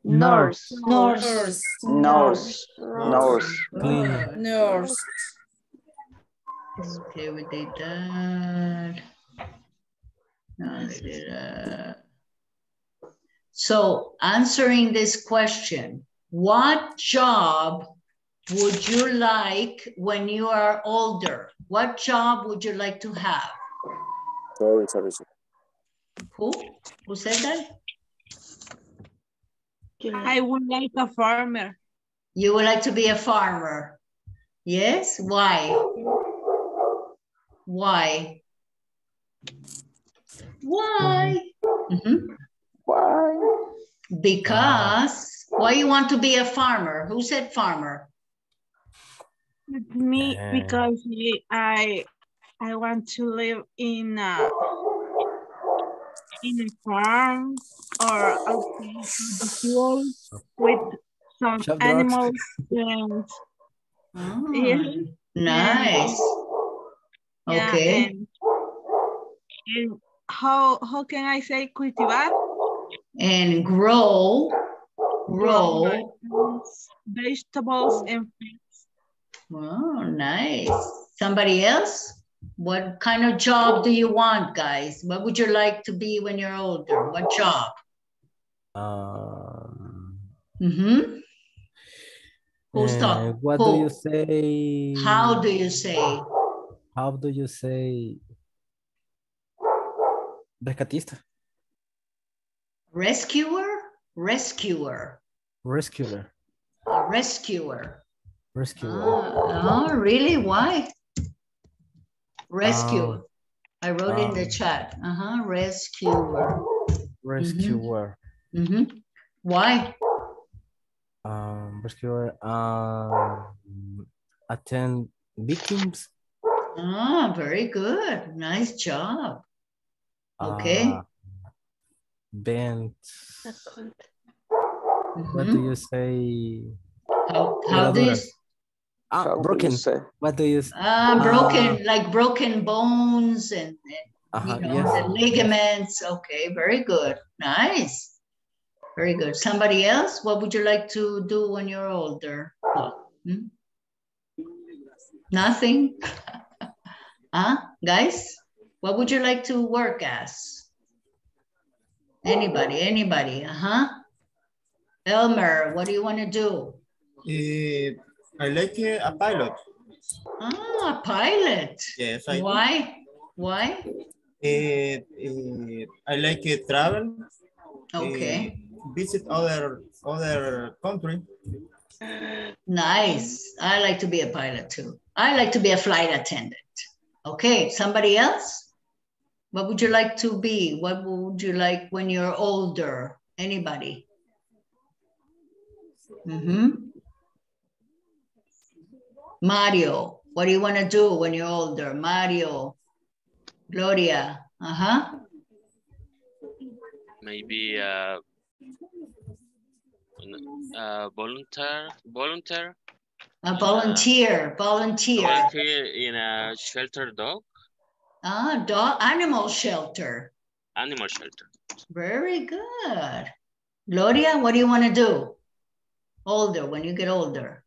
Nurse. Nurse. Nurse. Nurse. Cleaner. Nurse. Okay, we did that. No, they did that. So answering this question, what job would you like when you are older? What job would you like to have? Sorry, sorry, sorry. Who? Who said that? I would like a farmer. You would like to be a farmer? Yes? Why? Why? Why? Mhm. Why? Because, why you want to be a farmer? Who said farmer? Me, because I, I want to live in a, in a farm or outside of the field with some Chop drugs. animals ah, and Oh, Yeah. Nice. yeah, Okay. and, and how how can I say cultivar? And grow, grow. vegetables, vegetables and fruits. oh nice. Somebody else? What kind of job do you want, guys? What would you like to be when you're older? What job? Um, Mm-hmm. Who's uh, talking? What Who? do you say? How do you say? How do you say? Rescatista. Rescuer? Rescuer. Rescuer. A rescuer. Rescuer. Oh, oh, really? Why? Rescue. Um, I wrote in the um, chat. Uh-huh. Rescuer. Rescuer. Mm-hmm. Why? Um, rescuer. Um, attend victims. Ah, very good. Nice job. Okay. Uh, bent. What Mhm. do you say? How, how do you, Operadora. Do broken. say? What do you? s- ah, broken, like broken bones and, and Uh-huh, you know, yes. the ligaments. Okay, very good. Nice. Very good. Somebody else? What would you like to do when you're older? Hmm? Nothing? [LAUGHS] huh? Guys, what would you like to work as? Anybody, anybody, uh-huh. Elmer, what do you want to do? Eh, I like eh, a pilot. Ah, a pilot. Yes, I do. Why? Why? Eh, eh, I like eh, travel. Okay. Eh, visit other other country. Nice. I like to be a pilot too. I like to be a flight attendant. Okay, somebody else? What would you like to be? What would you like when you're older? Anybody? Mm-hmm. Mario, what do you want to do when you're older? Mario, Gloria, uh-huh. Maybe uh, uh, volunteer, volunteer, A volunteer, volunteer. volunteer in a shelter dog, Ah, dog, animal shelter. animal shelter. Very good. Gloria, what do you want to do? Older, when you get older.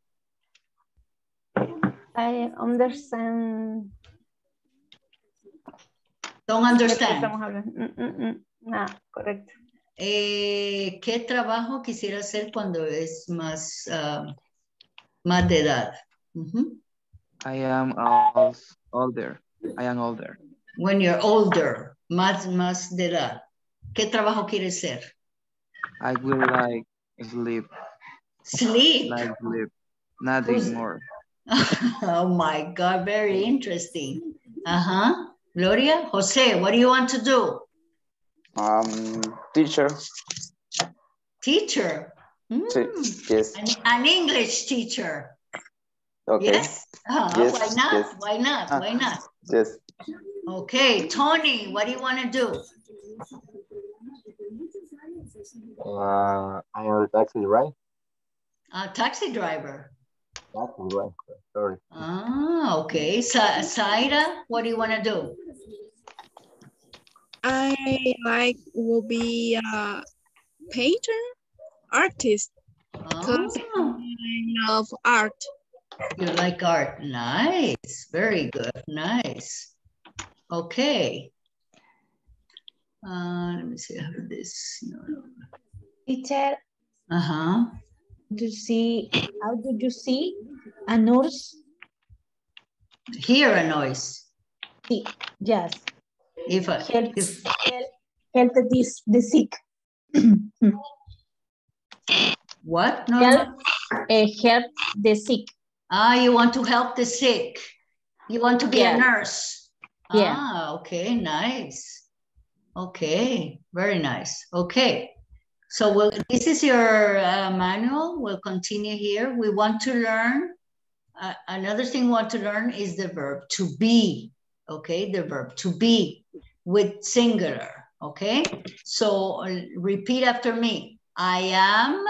I understand. Don't ¿De qué understand. estamos hablando? Mm, mm, mm. Nada, correcto. Eh, ¿Qué trabajo quisiera hacer cuando es más, ah, más de edad? I am old, older. I am older. When you're older, más, más de edad. ¿Qué trabajo quieres ser? I will like sleep. Sleep. Like sleep. Nothing Who's- more. [LAUGHS] oh my God, very interesting. Uh-huh. Gloria, Jose, what do you want to do? Um, teacher. Teacher. Mm, yes. An, an English teacher. Okay. Yes? Uh, Yes, why not? yes. Why not? Ah. Why not? Yes. Okay, Tony, what do you want to do? Uh, I am a taxi driver. A taxi driver. Taxi driver. Sorry. Ah, okay. Sa Saira, what do you want to do? I like will be a painter, artist, because Ah, I love art. you like art. Nice. Very good. Nice. Okay. Uh, let me see how this. No, no. Teacher, Uh-huh. To see, how did you see a nurse? Hear a noise. Yes. If I, Help, if help, help this, the sick. [CLEARS THROAT] what? No, Help, no. eh, help the sick. Ah, you want to help the sick. You want to be a nurse. Yeah. Ah, okay, nice. Okay, very nice. Okay. So we'll, this is your uh, manual. We'll continue here. We want to learn. Uh, another thing we want to learn is the verb to be. Okay, the verb to be with singular. Okay, so uh, repeat after me. I am.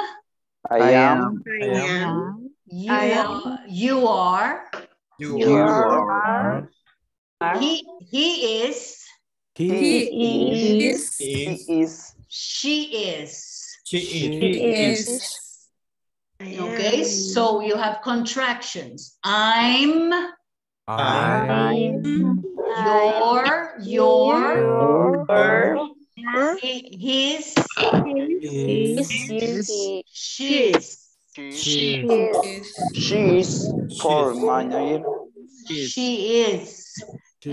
I am. I am. You I am. are. You are. You, You are. are. He he is. He is. He is. He is. She is. She is. He is. Okay, so you have contractions. I'm. I. Your. Your. Your. he- His. Is. He She's. She, is. she is for manager. She is.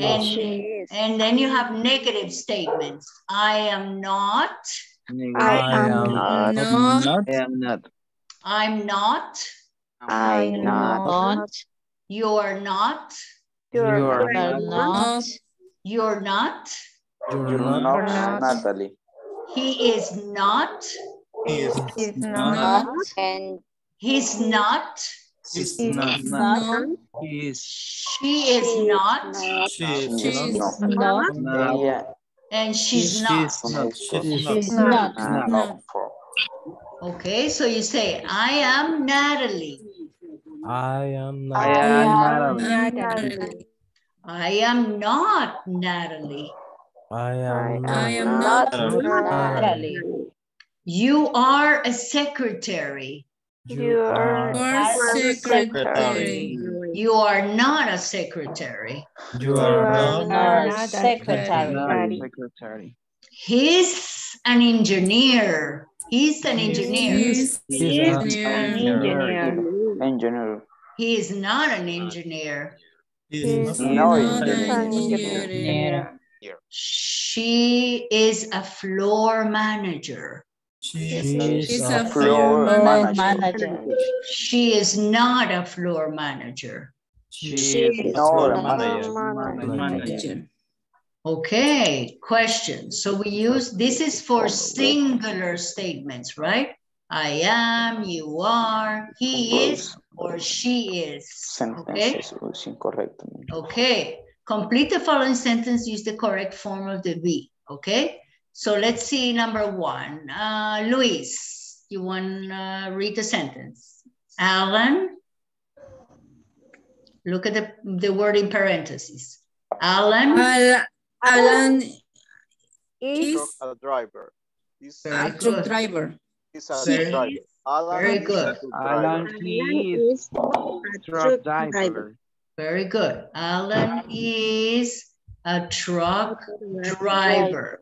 And, is. and then you have negative statements. I am not. I I am am not. I am not. I'm not. I'm not. You're not. You're You're not. not. You're not. You're You're not. not Natalie. He is not. He is. He's not. not. And He's not. He's he's not. not. He is She is not. She is. She's Not. not. not. Yeah. And she's not. not. She's not. She's not. Not. for. Okay, so you say, I am Natalie. I am I am not. Natalie. I am not Natalie. I am I not. am not. Natalie. You are a secretary. You are Your secretary. You are not a secretary. You You are are not. not secretary. Not secretary. He's an engineer. He's an engineer. He's He's not. engineer. Engineer. Engineer. He is not an engineer. He He's is not. No Not engineer. an engineer. She is a floor manager. She's a floor floor manager. She is not a floor manager. She She is is a floor manager. manager. Okay, question. So we use, this is for singular statements, right? I am, you are, he is, or she is. Sentences was incorrect. okay. Complete the following sentence, use the correct form of the be, okay? So let's see number one. Uh, Luis, you want to read the sentence? Alan? Look at the, the word in parentheses. Alan? Al- Alan is Truck a driver. He's a truck good. driver. he's a Very- driver. Alan very is a good. truck Alan, driver. is a truck driver. Very good. Alan is a truck driver.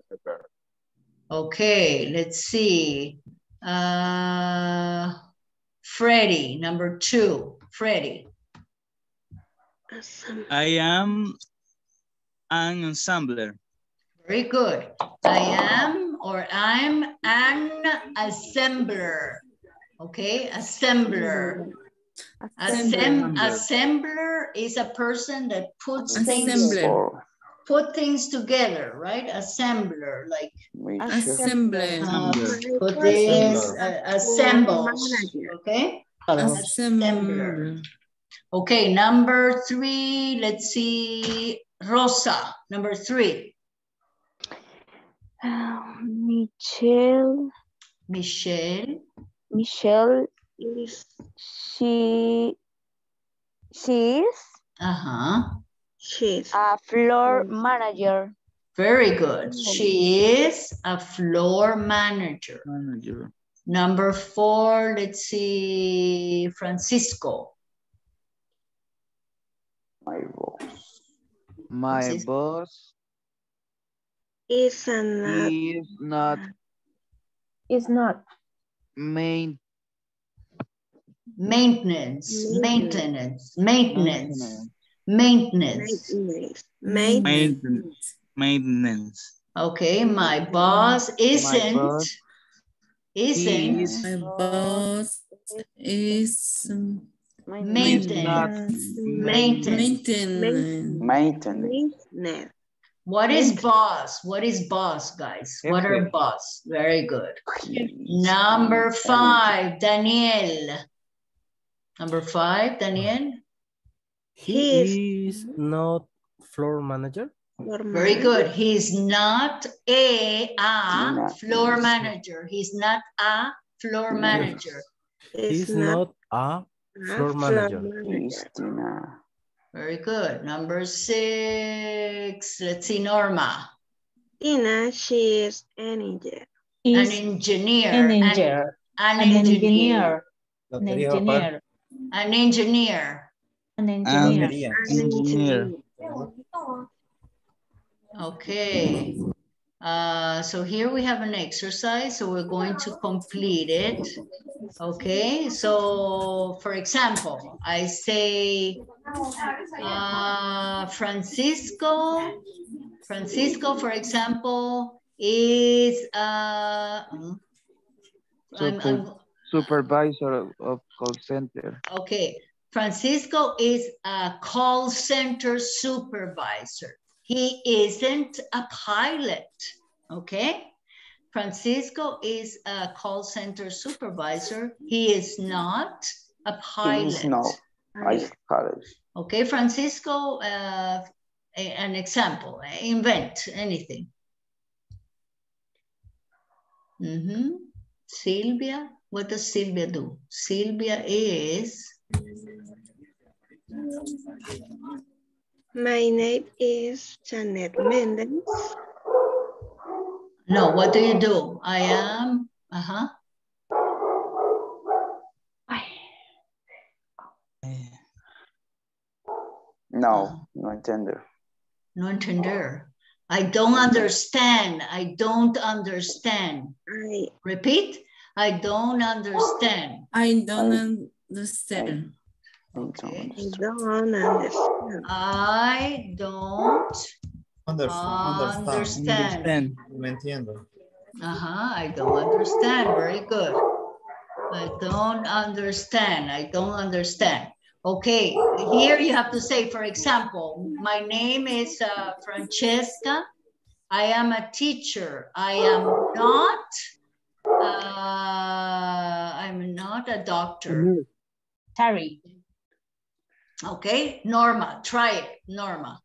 Okay, let's see. Uh, Freddie, number two. Freddie. I am an ensembler. Very good. I am or I'm an assembler. Okay, assembler. Assemb assembler is a person that puts things Assembler. Or put things together, right? Assembler, like. Assembler. uh, put this, uh, assembles, okay? Assembler. Okay, number three, let's see, Rosa, number three. Michelle, Michelle, Michelle is she she is uh-huh, She's a floor manager. very good. She is a floor manager. Manager. Number four, let's see, Francisco. My boss. My Francisco. boss is an is not Is not. main Maintenance, maintenance, maintenance, maintenance. Maintenance. maintenance. Maintenance. Okay, my boss isn't, boss isn't is My boss is um, maintenance, maintenance. maintenance. Maintenance. Maintenance. What is boss? What is boss, guys? What are boss? Very good. He's Number five, Daniel. Number five, Daniel. He is not floor manager. Very good. He's not a, a Not floor is. manager. He's not a floor manager. He's Is not a a floor manager. He's Tina. Very good. Number six, let's see, Norma. Tina, she is an engineer. An engineer. an an- engineer. An An engineer. engineer. An engineer. An engineer. An an engineer. engineer. Okay. Uh, so here we have an exercise, so we're going to complete it. Okay, so for example, I say, uh, Francisco, Francisco, for example, is, uh, mm, I'm- I'm- supervisor of, of call center. Okay, Francisco is a call center supervisor. He isn't a pilot, okay? Francisco is a call center supervisor. He is not a pilot. He's no. I college. Okay, Francisco, uh, a- an example, invent anything. Mm -hmm. Sylvia, what does Sylvia do? Sylvia is, My name is Janet Mendez. no, what do you do? I am, uh-huh. No, no entiendo. No entender. I don't understand. I don't understand. I, Repeat. I don't understand. I don't understand. Okay. I don't understand. I don't Understand. Understand. understand. No entiendo. Uh-huh, I don't understand. Very good. I don't understand. I don't understand. Okay, here you have to say, for example, my name is uh, Francesca. I am a teacher. I am not, uh, I'm not a doctor. Terry. Okay, Norma, try it, Norma.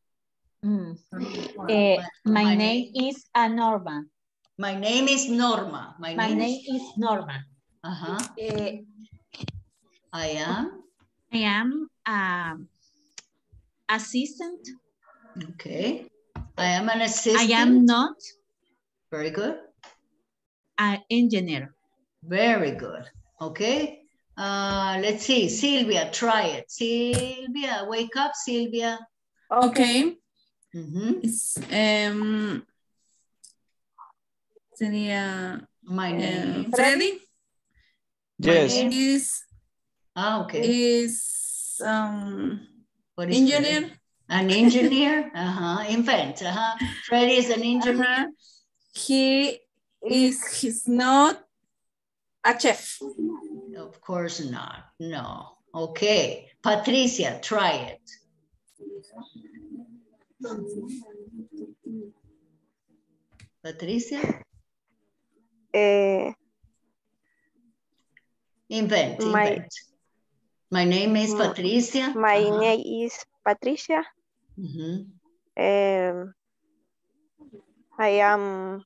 Mm. Eh, my, name is uh, Norma. My name is Norma. My, My name, name is, is Norma. uh-huh. Eh, I am, I am um, assistant. okay. I am an assistant. I am not Very good. an engineer. Very good. Okay. Uh, let's see. Sylvia, try it. Sylvia, wake up, Sylvia. Okay. Mhm. It's, um, sería My eh, name. Freddy. Yes. My name is Ah, okay. is um What is engineer. Fred? An engineer? [LAUGHS] Uh-huh. Invent. Uh-huh. Freddy is an engineer. Uh-huh. He is he's not a chef. Of course not. No. Okay. Patricia, try it. Patricia? Eh, My- Invent, invent. My name is Mm, Patricia. my Uh-huh. name is Patricia. Mhm. Um, I am.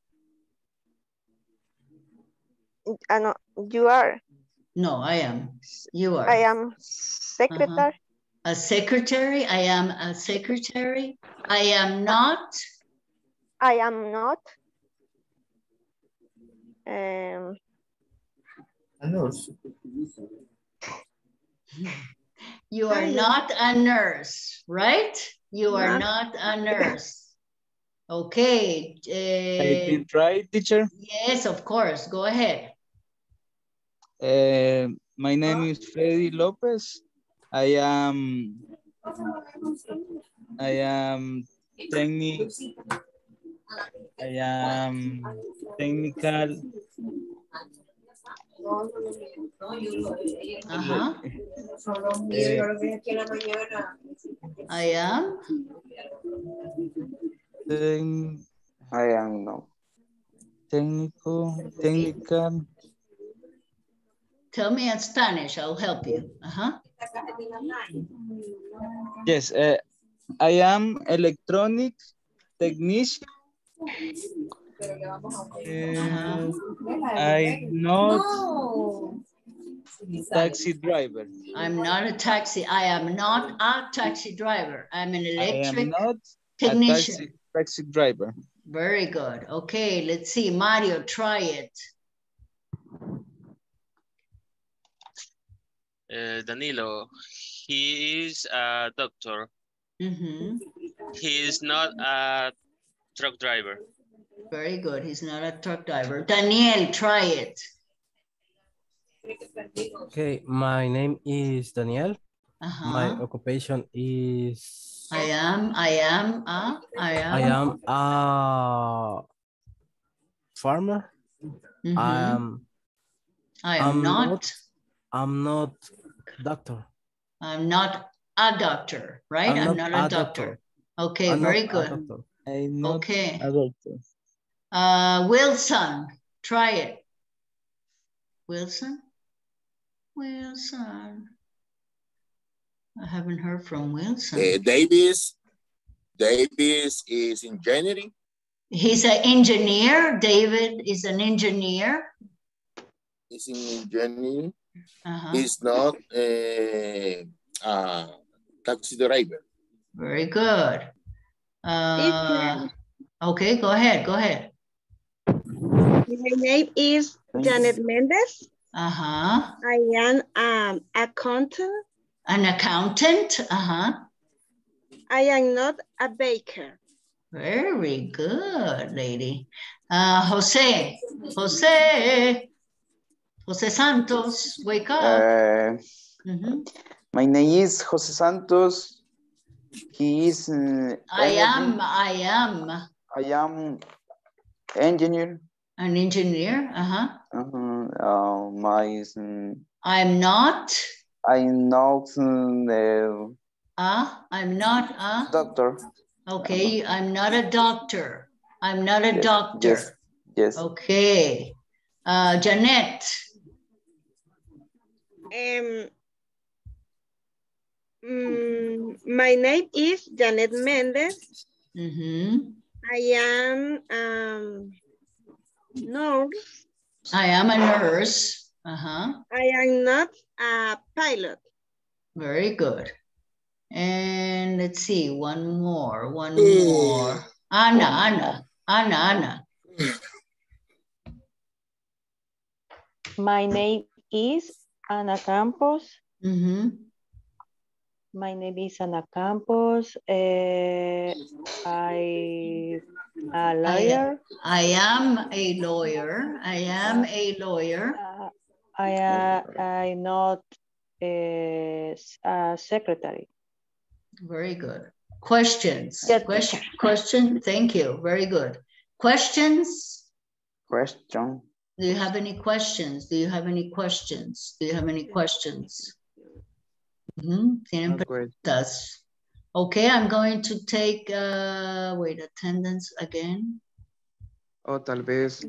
Uh, no, you are. No, I am. You are. I am secretary. A secretary. I am a secretary. I am not. I am not. Um, A nurse. You are not a nurse, right? You are Not- not a nurse. Okay. I eh, can try, teacher. yes, of course. Go ahead. Uh, my name is Freddy Lopez. I am I am technic I am technical eh, I am. tec- I am no. técnico technical Tell me in Spanish. I'll help you. Uh-huh. yes uh, I am electronic technician. Uh, I not taxi driver. I'm not a taxi. I am not a taxi driver. I'm an I am electric not a technician. taxi, taxi driver. Very good. Okay, let's see. Mario, try it. Uh, Danilo, he is a doctor. Mhm. He is not a truck driver. Very good. He's not a truck driver. Daniel, try it. Okay, my name is Daniel. My Uh-huh. occupation is I am, I am, uh, I am. I am a farmer. Mhm. I am I am I'm not, I'm not doctor. I'm not a doctor, right? I'm not a doctor. Okay, I'm very not a good. doctor. I'm not Okay. a doctor. Uh, Wilson, try it. Wilson? Wilson. I haven't heard from Wilson. Uh, Davis, Davis is engineering. He's an engineer. David is an engineer. Is in engineering. Uh-huh. He's not a, a taxi driver. Very good. Uh, okay, go ahead, go ahead. My name is Janet Mendez. Uh-huh. I am um, accountant. An accountant, uh-huh. I am not a baker. Very good, lady. Uh, Jose, Jose, Jose Santos, wake up. Uh, Mhm. my name is Jose Santos. He is. uh, I am, I am. I am engineer. An engineer, uh-huh. Uh-huh. Uh, my, mm, I'm not, I'm not mm, uh, I'm not a doctor. okay, I'm not a doctor. I'm not a Yes, doctor. Yes, yes. Okay. Uh, Janet, Um, mm, my name is Janet Mendez. mhm. I am um, nurse. I am a nurse. Uh-huh. I am not a pilot. Very good. And let's see, one more, one Mm. more. Anna, Anna, Anna, Anna. My name is Ana Campos. Mhm. My name is Ana Campos. Eh, I a lawyer. I am a lawyer. I am a lawyer. I uh, I not a, a secretary. Very good. Questions? Yes. Question, question, thank you. Very good. Questions? Question. Do you have any questions? Do you have any questions? Do you have any questions? Ujú, ¿Tienen preguntas? Okay, I'm going to take, uh, wait, attendance again. O tal vez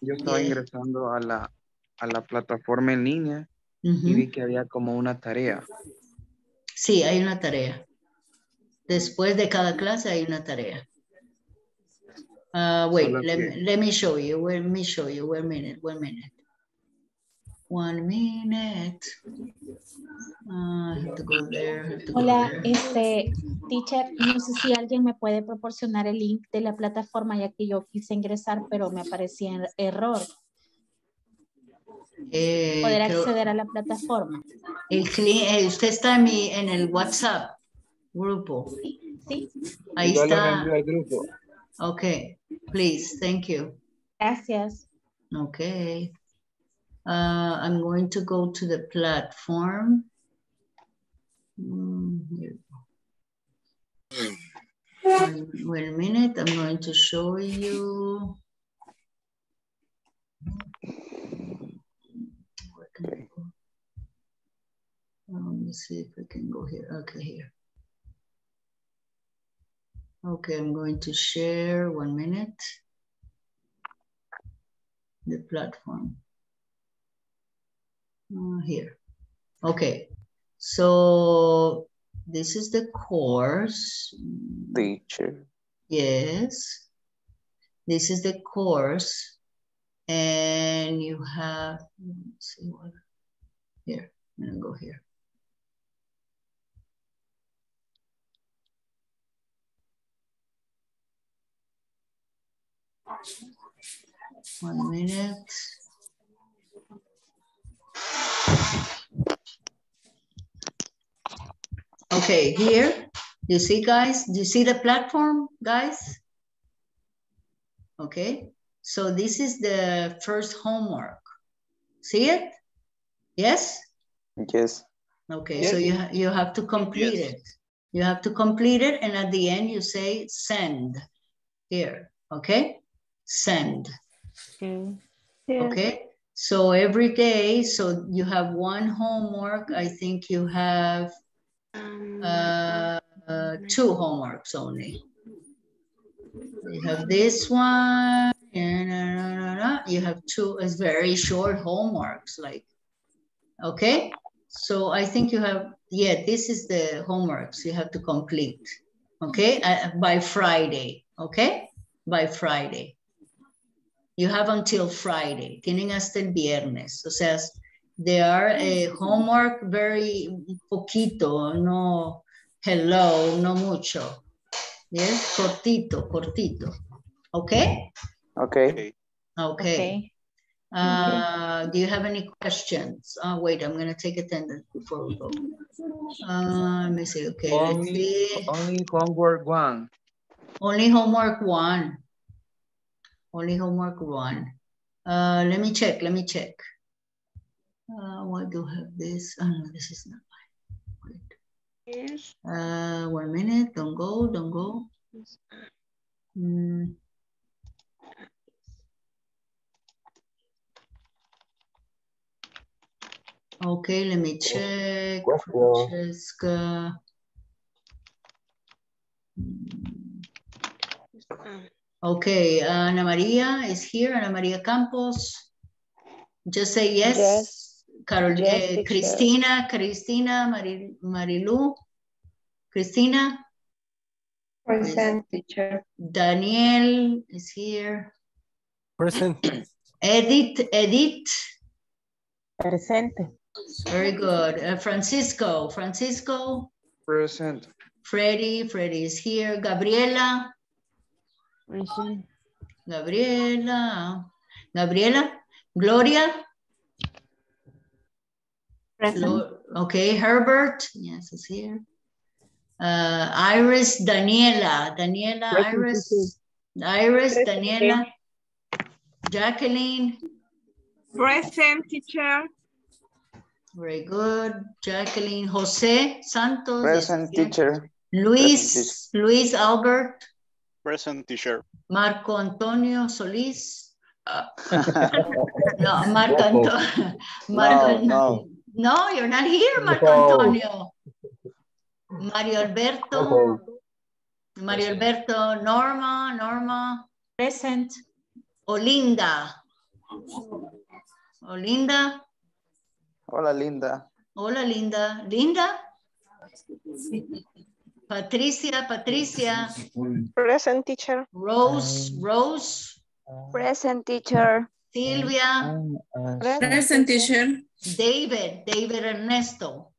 yo estaba Yeah. ingresando a la, a la plataforma en línea y Ujú. vi que había como una tarea. Sí, hay una tarea. Después de cada clase hay una tarea. Uh, wait, let, me, let me show you. Let me show you. One minute. One minute. One minute. Uh, I have to go there. I have to go Hola, there. este, teacher, no sé si alguien me puede proporcionar el link de la plataforma ya que yo quise ingresar, pero me aparecía en error. Eh, Poder acceder a la plataforma. el eh, usted está en, mi, en el WhatsApp grupo. Sí. Ahí Yo está. envío al grupo. Okay, please, thank you. Yes, yes. Okay. Uh, I'm going to go to the platform. Mm. One- Wait a minute, I'm going to show you. Where can I go? Uh, Let me see if I can go here. Okay, here. Okay, I'm going to share one minute the platform. Uh, here. Okay, so this is the course. Teacher. Yes. This is the course. And you have, let's see what, here, I'm gonna go here. One minute. Okay, here, you see guys, do you see the platform, guys? Okay, so this is the first homework. See it? Yes? Yes. Okay, so you, ha- you have to complete Yes. it. You have to complete it and at the end you say send here, okay? Send. Okay, so every day, so you have one homework. I think you have uh, uh, two homeworks only. You have this one, and you have two. It's very short homeworks, like okay. So I think you have yeah. This is the homeworks you have to complete. Okay, uh, by Friday. Okay, by Friday. You have until Friday. Tienen hasta el viernes. O sea, they are a homework very poquito, no hello, no mucho. Yes, cortito, cortito. Okay? Okay. Okay. Uh, do you have any questions? Uh, wait, I'm gonna take attendance before we go. Uh, let me see. Okay, let's Only, see. only homework one. Only homework one. Only homework one. Uh, let me check. Let me check. Uh, why do I have this? Oh, no, this is not mine. Yes. Uh, one minute. Don't go. Don't go. Mm. Okay, let me check. Francesca. Mm. Okay, Ana Maria is here. Ana Maria Campos. Just say yes. Yes. Carol, Yes, teacher. Cristina, Cristina, Mari, Marilu. Cristina. Present teacher. Daniel is here. Present. [CLEARS THROAT] Edith, Edith. Present. Very good. Uh, Francisco, Francisco. Present. Freddy, Freddy is here. Gabriela. Present. Gabriela. Gabriela. Gloria. Glo- Okay, Herbert. Yes, is here. Uh, Iris, Daniela. Daniela, Present, Iris. Iris, Present, Daniela. Jacqueline. Present teacher. Very good. Jacqueline. Jose Santos. Present teacher. Luis, Luis Albert. Present teacher. Marco Antonio Solis. Uh, [LAUGHS] no, Marco Antonio. [LAUGHS] Marco, no. no, you're not here, Marco No. Antonio. Mario Alberto. Mario Alberto, Norma, Norma. Present. Olinda. Olinda. Hola, Linda. Hola, Linda. Linda. Patricia, Patricia. Present teacher. Rose, Rose. Present teacher. Silvia. Present teacher. David, David Ernesto.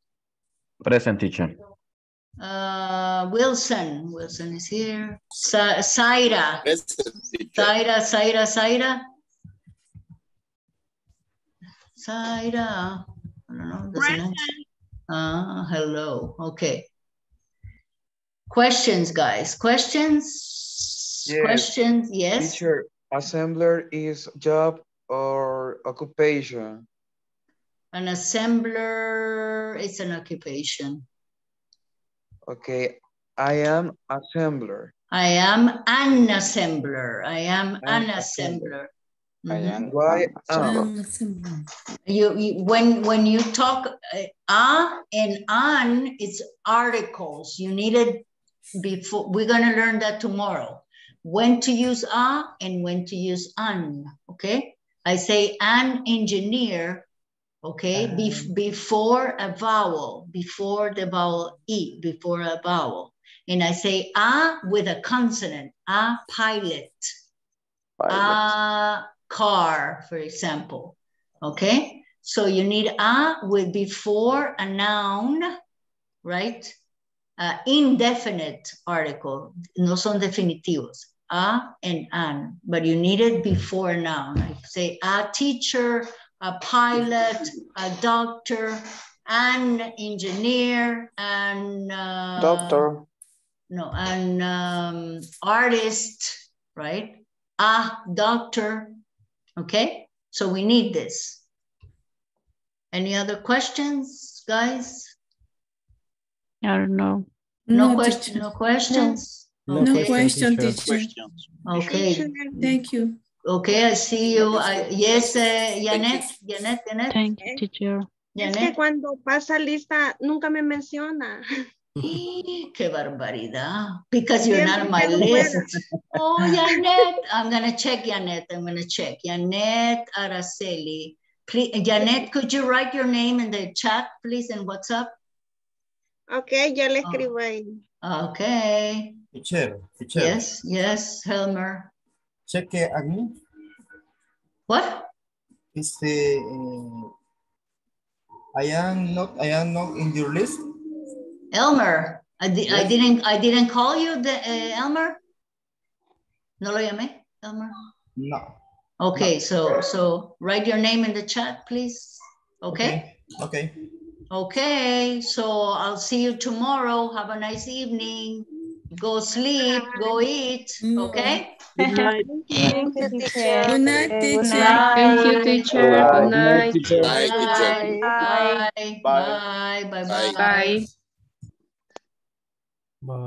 Present teacher. Uh, Wilson, Wilson is here. Sa Zaira, Present teacher. Zaira, Zaira, Zaira. Zaira, I don't know. doesn't answer. Ah, hello, okay. Questions, guys, questions? Yes. Questions, yes? Teacher, assembler is job or occupation? An assembler, it's an occupation. Okay, I am assembler. I am an assembler. I am an An assembler. I Mhm. am. Why am? Um, You, you when when you talk uh, a and an, it's articles. You need it before. We're gonna learn that tomorrow. When to use a and when to use an. Okay. I say an engineer. Okay. bef- before a vowel, before the vowel e, before a vowel, and I say a with a consonant. A pilot Pilot. a car, for example. Okay, so you need a with before a noun, right? Uh, indefinite article, no son definitivos, a and an, but you need it before a noun. Like say a teacher, a pilot, a doctor, an engineer, an uh, Doctor. no, an um, artist, right? A doctor, okay? So we need this. Any other questions, guys? I don't know. No, No, question, no questions? No Okay. question, teacher. teacher. Questions. Okay, Thank you. okay, I see you. I, yes, uh, Janet, Janet, Janet, Thank you, teacher. Es que Janet. cuando pasa lista nunca me menciona. [LAUGHS] Qué barbaridad. Because you're not on my list. Oh, [LAUGHS] Janet, I'm gonna check Janet, I'm gonna check. Janet Araceli. Please, Janet, could you write your name in the chat, please, and what's up? Ok, yo le Oh. escribo ahí. Okay, Teacher, teacher. yes, yes, Helmer. Cheque a mí. What? Este, eh, I am not, I am not in your list. Elmer, I, di- I didn't, I didn't call you, the, uh, Elmer? No lo llamé, Elmer? No. Okay, so, so write your name in the chat, please, okay? Okay. Okay, so I'll see you tomorrow. Have a nice evening. Go sleep, go eat, mm. okay? Good night. Thank you, teacher. Good night, teacher. Thank you, teacher. Good night. Bye, teacher. Bye, bye, bye, bye, Bye. bye. Bye. Bye.